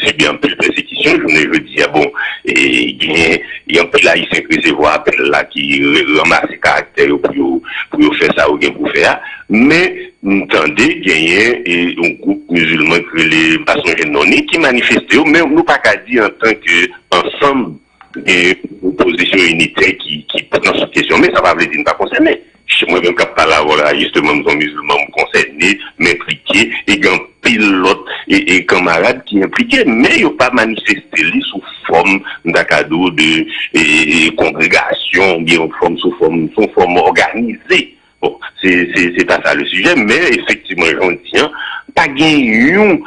E: c'est bien plus persécution, je veux dire, bon, et il y a un peu laïcien que c'est voir appel là, qui ramasse ses caractères pour, pour faire ça ou bien pour faire, mais, entendez, gagner et un groupe musulman que les maçons génoniques qui manifestent, mais nous pas qu'à dire en tant qu'ensemble des oppositions unitaires qui, qui dans cette question, mais ça va veut dire ne pas concerner. Moi, même quand pas là, voilà, justement, nous sommes musulmans concernés, m'impliquer, et grand pilote et, et camarades qui impliqués, mais ils n'ont pas manifesté sous forme d'un de congrégation, bien forme, sous forme, sous forme organisée. Bon, c'est pas ça le sujet, mais effectivement, j'en tiens, pas gagner un,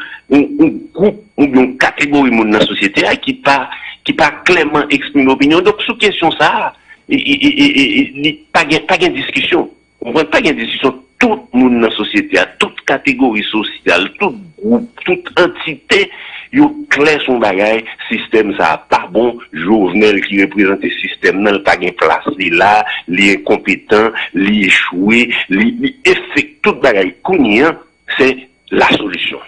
E: groupe ou une catégorie de la société qui pas qui pas clairement exprime l'opinion. Donc, sous question ça, il pas de discussion. On ne pas de discussion. Tout le monde dans la société, toute catégorie sociale, tout groupe, toute entité, yo clair son bagage, système ça pas bon, Jovenel qui représente le système n'a pas de place, il là, il est incompétent, il est échoué, il effectue tout bagage. c'est la solution.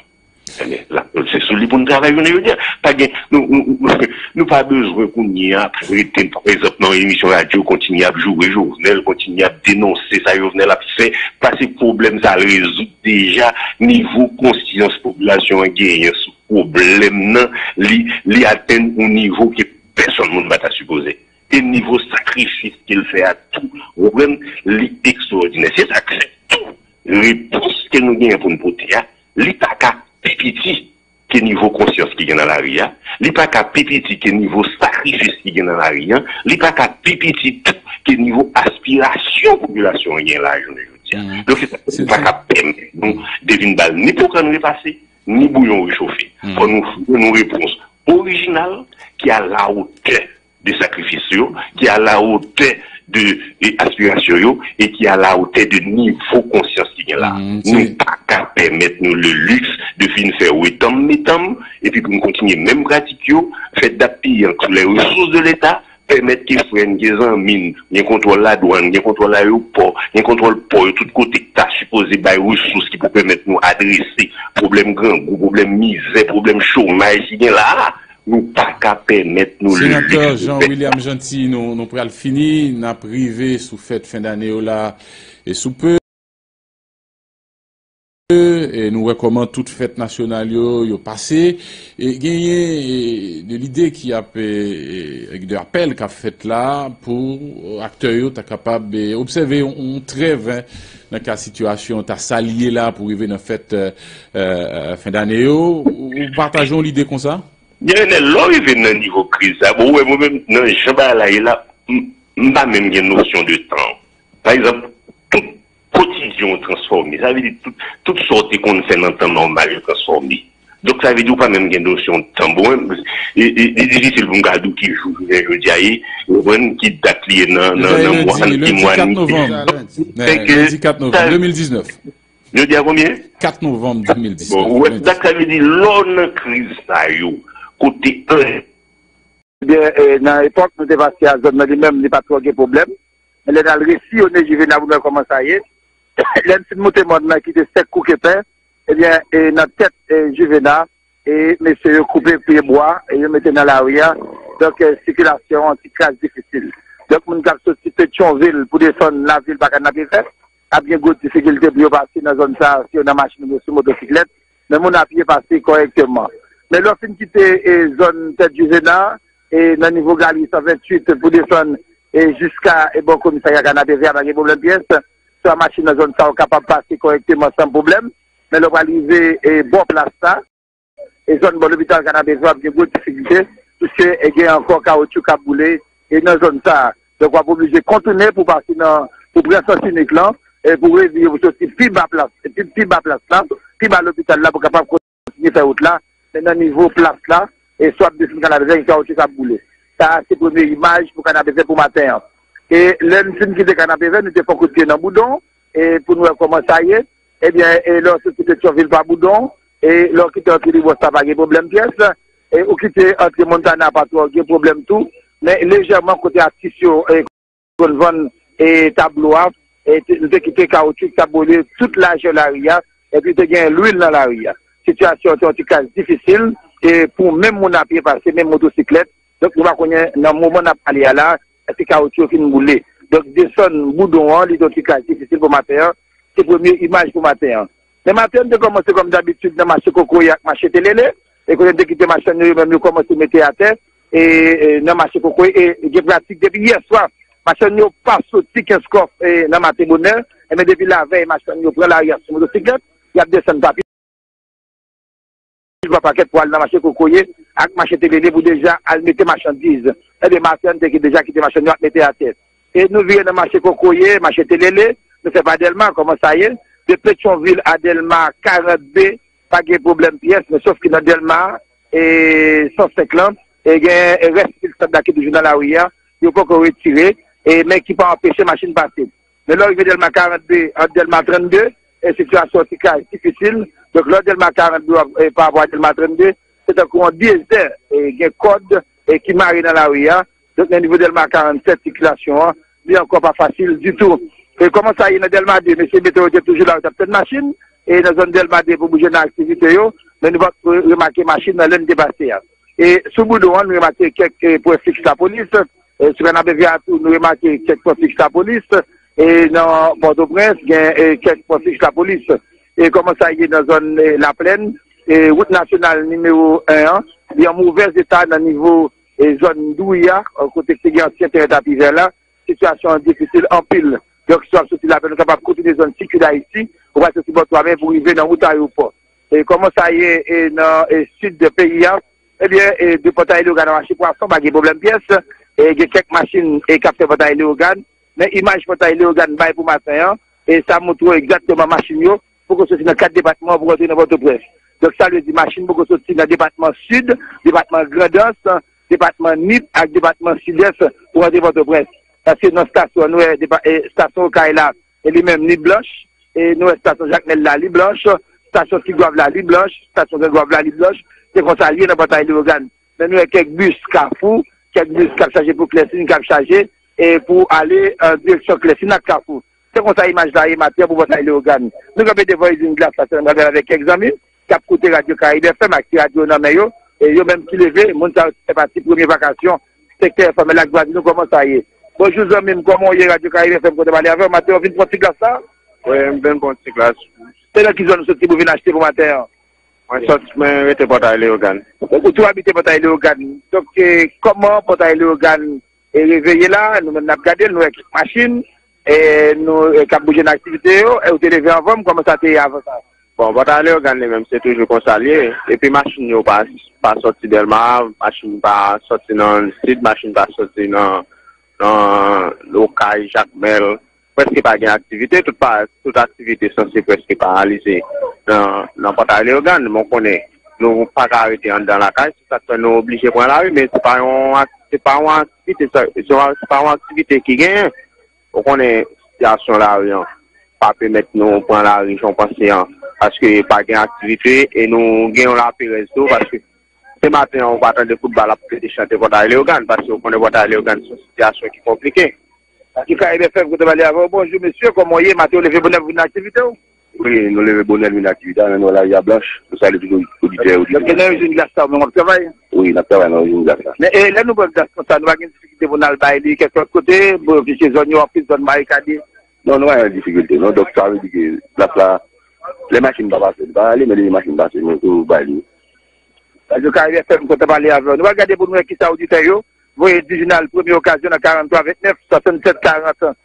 E: C'est celui pour nous travailler, je veux dire. Pas nous, nous, pas besoin qu'on y a, par exemple, dans l'émission radio, continuer à jouer journal, continuer à dénoncer ça, journal a fait, parce que problème, ça résout déjà, niveau conscience population gagné ce problème, li, li atteint un niveau que personne ne va supposer. Et niveau sacrifice qu'il fait à tout, problème, li extraordinaire. C'est ça que c'est tout. Réponse que nous gagnons pour nous porter, li pipiti ke nivou konsyans ki gen nan la riyan, li pa ka pipiti ke nivou sakrifis ki gen nan la riyan, li pa ka pipiti ke nivou aspirasyon populasyon gen la jounen jounen. Mm. Donc, c'est pas qu'à permettre nous devine balle ni pour qu'on nous passer, ni bouillon réchauffé. Mm. Pour nous une réponse originale qui a la hauteur de sacrifices, qui a la hauteur de aspiration et qui a la hauteur de niveau conscience qui est là. Mm, nous pas qu'à permettre nous le luxe de finir faire tant métam et puis pour nous continuer même pratique fait d'appuyer sur les ressources de l'État permettre qu'ils freinent des en mine, ils contrôlent la douane, ils contrôlent l'aéroport, ils contrôlent port, tout côté que tu supposé des ressources qui peuvent permettre nous adresser problème grand, problème misère, problème chômage, qui nou pa ka pemet nou le...
A: Senateur Jean-William Gentil, nou, nou pral fini, na prive sou fèt fin d'anè ou la, e sou pè, e nou rekomand tout fèt nasyonal yo, yo pase, e genye de l'ide ki ap, e de apel ka fèt la, pou akter yo ta kapab, e obseve, on trev, nan ka situasyon ta salye la, pou rive nan fèt euh, euh, fin d'anè yo, ou partajon l'ide kon sa?
E: Dye ne lor e ven nan nivou kriz a, bo wè mwen mèm nan jaba la e la, mba mèm gen notion de tan. Par exemple, tout kotidyon transformi, sa ve di tout sorti kon fè nan tan normal yo transformi. Dok sa ve di ou pa mèm gen notion de tan. Bo wè, e difisil pou mga adou ki jou, yo di a e, yo
A: wèn ki dat liye nan mwan, ki mwan. Lundi 4 novembre 2019.
E: Yo di a komye?
A: 4 novembre 2019. Bo
E: wè, dak sa ve di lor nan kriz sa yo. Côté 1.
F: Eh bien, euh, dans l'époque, nous devons passer à la zone, même, n'est pas trop de problème. Mais dans le récit, on est vous comment ça y est. Lèm si mwote moun nan ki te sek kou kepen, ebyen, e nan tet juvena, e mese yo koupe piye boa, e yo mette nan la ouya, donk sikilasyon anti-kras difisil. Donk moun kak soti petyon vil pou deson la vil baka nan piye fet, apyen gout difikilte piyo pasi nan zon sa, si yo nan machin nou sou motosiklet, men moun apye pasi korekteman. Men lò fin ki te zon tet juvena, e nan nivou gali 128 pou deson, e jiska e bon komisaryak an apye ver bagye problem piyes, sa machin nan zon sa ou kapap pase korekteman san poublem, men lo walize e bon plasta, e zon bon lopital kan a bezwab gen gout difikite, touche e gen ankon kaoutchou kap boule, e nan zon sa, do kwa pou oblije kontoune pou pase nan, pou prensan sinik lan, e pou reviye pou sosi pi ba plasta, pi ba plasta, pi ba lopital la pou kapap kontoune fè out la, men nan nivou plasta la, e swap de sin kan a bezwen kaoutchou kap boule. Sa se preme imaj pou kan a bezwen pou maten an. E lèm sin ki de kanapè ven, nou te fokout kè nan boudon, e pou nou rekoman sa yè, ebyen, e lò se ki te tchonvil pa boudon, e lò ki te antri li vò sa pa gen problem piès, e ou ki te antri montana pa to gen problem tou, men lejèman kote atisyon, e kon von, e tablo av, e nou te ki te kaoutchou, tabole, tout la jè la ria, e pi te gen l'ouil nan la ria. Sityasyon te antikaz difisil, e pou mèm moun apye pase, mèm motosiklet, donk nou va konyen nan moun ap alè ala, eti kaoutchou fin moulé. Donk deson boudon an, li don ti kaj difisil pou mater, se premier imaj pou mater. Men mater an de komanse kom d'abitud nan mache koko yak mache telele, e konen de kite mache nou yon men nou komanse mette a te, e nan mache koko e ge pratik depi yeswa, mache nou pa soti kenskof nan mater mounen, e men depi la vey mache nou pre la yas motosiklet, yak deson papi. Il va pa ket pou al nan mache koko ye, ak mache telele pou deja al mette machandize. E de maten te ki deja ki te machan yo ak mette a tet. E nou viye nan mache kokoye, mache telele, nou se pa Adelman, koman sa ye, de Petionville Adelman, 40B, pa gen problem piyes, men sof ki nan Adelman, e 150, e gen restil sa dake di jounan la ouya, yo koko retire, e men ki pa empeshe machin pase. Men lor yon Adelman 40B, Adelman 32, e situasyon ti kaj, ti fisil, donk lor Adelman 42, e pa avwa Adelman 32, se te kou an diye, gen kode, e ki mari nan la ouya, donk nan nivou delman 47 sikilasyon, li ankon pa fasil du tout. E koman sa yi nan delman 2, mese meteo de toujou la ou tapten machin, e nan zon delman 2 pou bouje nan aktivite yo, men nou va remake machin nan len debase ya. E sou boudou an, nou remake kek pou fiks la polis, sou kan abevya tou, nou remake kek pou fiks la polis, e nan Port-au-Prince, gen kek pou fiks la polis. E koman sa yi nan zon la plen, e wout nasyonal nimeyo 1, li an mouvez etat nan nivou E zon Ndouya, kote kse gen ansyen teret api ver la, situasyon difisil anpil. Dok sou ap soti la nou kapap kote de zon Sikida iti, ou va soti bot wame pou rive nan wout ayoupo. E koman sa ye nan sud de peyi ya, ebyen, de pota ili ou gana washi pou asan, bagi problem piyes, e ge kek masin e kapte pota ili ou gan, men imaj pota ili ou gan bay pou masen ya, et ça montre exactement machine pour que sortir dans quatre départements pour rentrer dans votre presse. Donc ça veut dire machine pour sortir dans le département sud, département Grandance, département NIP avec département sud-est pour rentrer dans votre presse. Parce que notre station, nous, station Kaila, elle est même NIP blanche, et nous, station Jacques Nel, la Li blanche, station Tigouave, la Li blanche, station Grégoire, la Li blanche, c'est comme ça dans la bataille de Logan. Mais nous, quelques bus Carrefour, quelques bus qui pour Clessine, qui chargé, et pour aller en direction Clessine à Carrefour. Se kon sa imaj la e mater pou botay le ogan. Nou kabe devoy zin glas sa se nan gade avek egzamin, kap koute radio Karib FM ak ti radio nan meyo, e yo menm ki leve, moun sa se pati premier vakasyon, sekte FM lak gwazi nou koman sa ye. Bonjou zan menm koman ye radio Karib FM kote bali avek, mater ou vin pon ti glas sa?
G: Ouye, mwen pon ti glas.
F: Se nan ki zon nou se ti pou vin achete
G: pou mater? Mwen sot mwen rete botay le
F: ogan. Ou tou habite botay le ogan? Dok, koman botay le ogan e reveye la, nou men ap gade, nou ek machin, E nou e kap bouje nan aktivite yo, e ou te leve anvom, koman sa te avansan?
G: Bon, bata le yo gan le menm, se toujou konsalye, epi masin yo pa, pa soti delman, masin pa soti nan sid, masin pa soti nan, nan lokaj, jakmel, preske pa gen aktivite, tout, pa, tout aktivite sanse preske pa alize nan, nan bata le yo gan, moun konen. Nou pa ka arete an dan la kaj, se sa te nou oblige pon la we, men se pa yon aktivite ki gen, activité, c'est pas une activité qui gagne. On connaît situation la rue, pas permettre nous prendre la rue, j'en pense, parce que pas gain activité et nous gagnons la pérez parce que ce matin, on va attendre le football pour chanter portail organe, parce qu'on connaît portail organe, c'est une situation qui est compliquée.
F: Aller Bonjour, monsieur, comment est Mathieu, levez bonheur une activité
G: Oui, nous levons bonheur une activité dans la Ria Blanche. Nous allons toujours auditeurs.
F: Parce que dans l'usine glace, on travaille.
G: Oui, on travaille dans l'usine glace.
F: Mais là, nous avons ça, nous avons une difficulté pour nous bailler quelque côté, pour que ficher zone en plus, zone barricadée.
G: Non, nous avons une difficulté. Non, donc ça veut dire que la place, les machines ne vont pas, passer, aller, mais les machines passent, mais nous bailler.
F: Parce que quand il fait, nous parler avec nous. Nous regarder pour nous qui sont auditeurs. Vous voyez, du journal, première occasion, à 43, 29, 67, 40.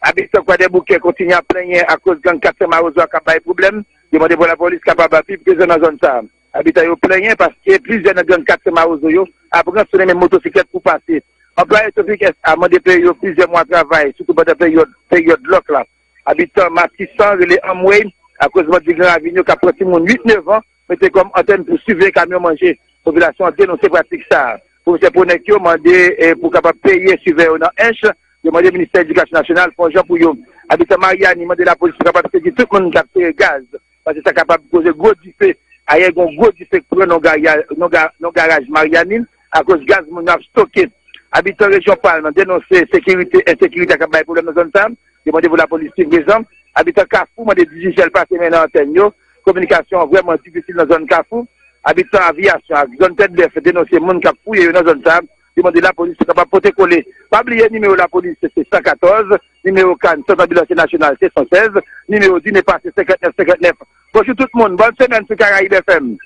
F: Habitant quoi des bouquets continue à plaigner à cause de 4 marozo qui a des problèmes. Demandez pour la police capable de vivre dans zone ça. Habitant yo plaignent parce que plusieurs dans 4 marozo yo après sur les motocyclettes pour passer. Employé Tofik a demandé payer plusieurs mois de travail, surtout pendant la période, période loc là. Habitant Matissan, relais Amway, à cause de Grand Avignon, qui a pris 8-9 ans, mettez comme antenne pour suivre les camions manger. Population a dénoncé pratique ça. Pour ces ont demandé pour capable payer suivre dans H, demandé au ministère de l'Éducation nationale pour Jean Pouillon. Habitant Marianne, demandé la police capable payer tout le monde qui a gaz. Parce que ça capable de causer gros du fait. Il y a un gros fait pour nos garages Marianne à cause gaz mon a stocké. Habitant région Palme, dénoncé sécurité, insécurité à capable pour dans zone femme. Demandé pour la police par exemple. Habitant Carrefour, demandé digital passer maintenant antenne. Communication vraiment difficile dans la zone Carrefour habitant aviation, zone tête d'EF, dénoncer monde qui a fouillé dans zone table, la police capable porter coller. Pas oublier numéro de la police c'est 114, numéro CAN, centre ambulance national c'est 116, numéro 10 n'est pas c'est 59 59. Bonjour tout le monde, bonne semaine sur Caraïbe FM.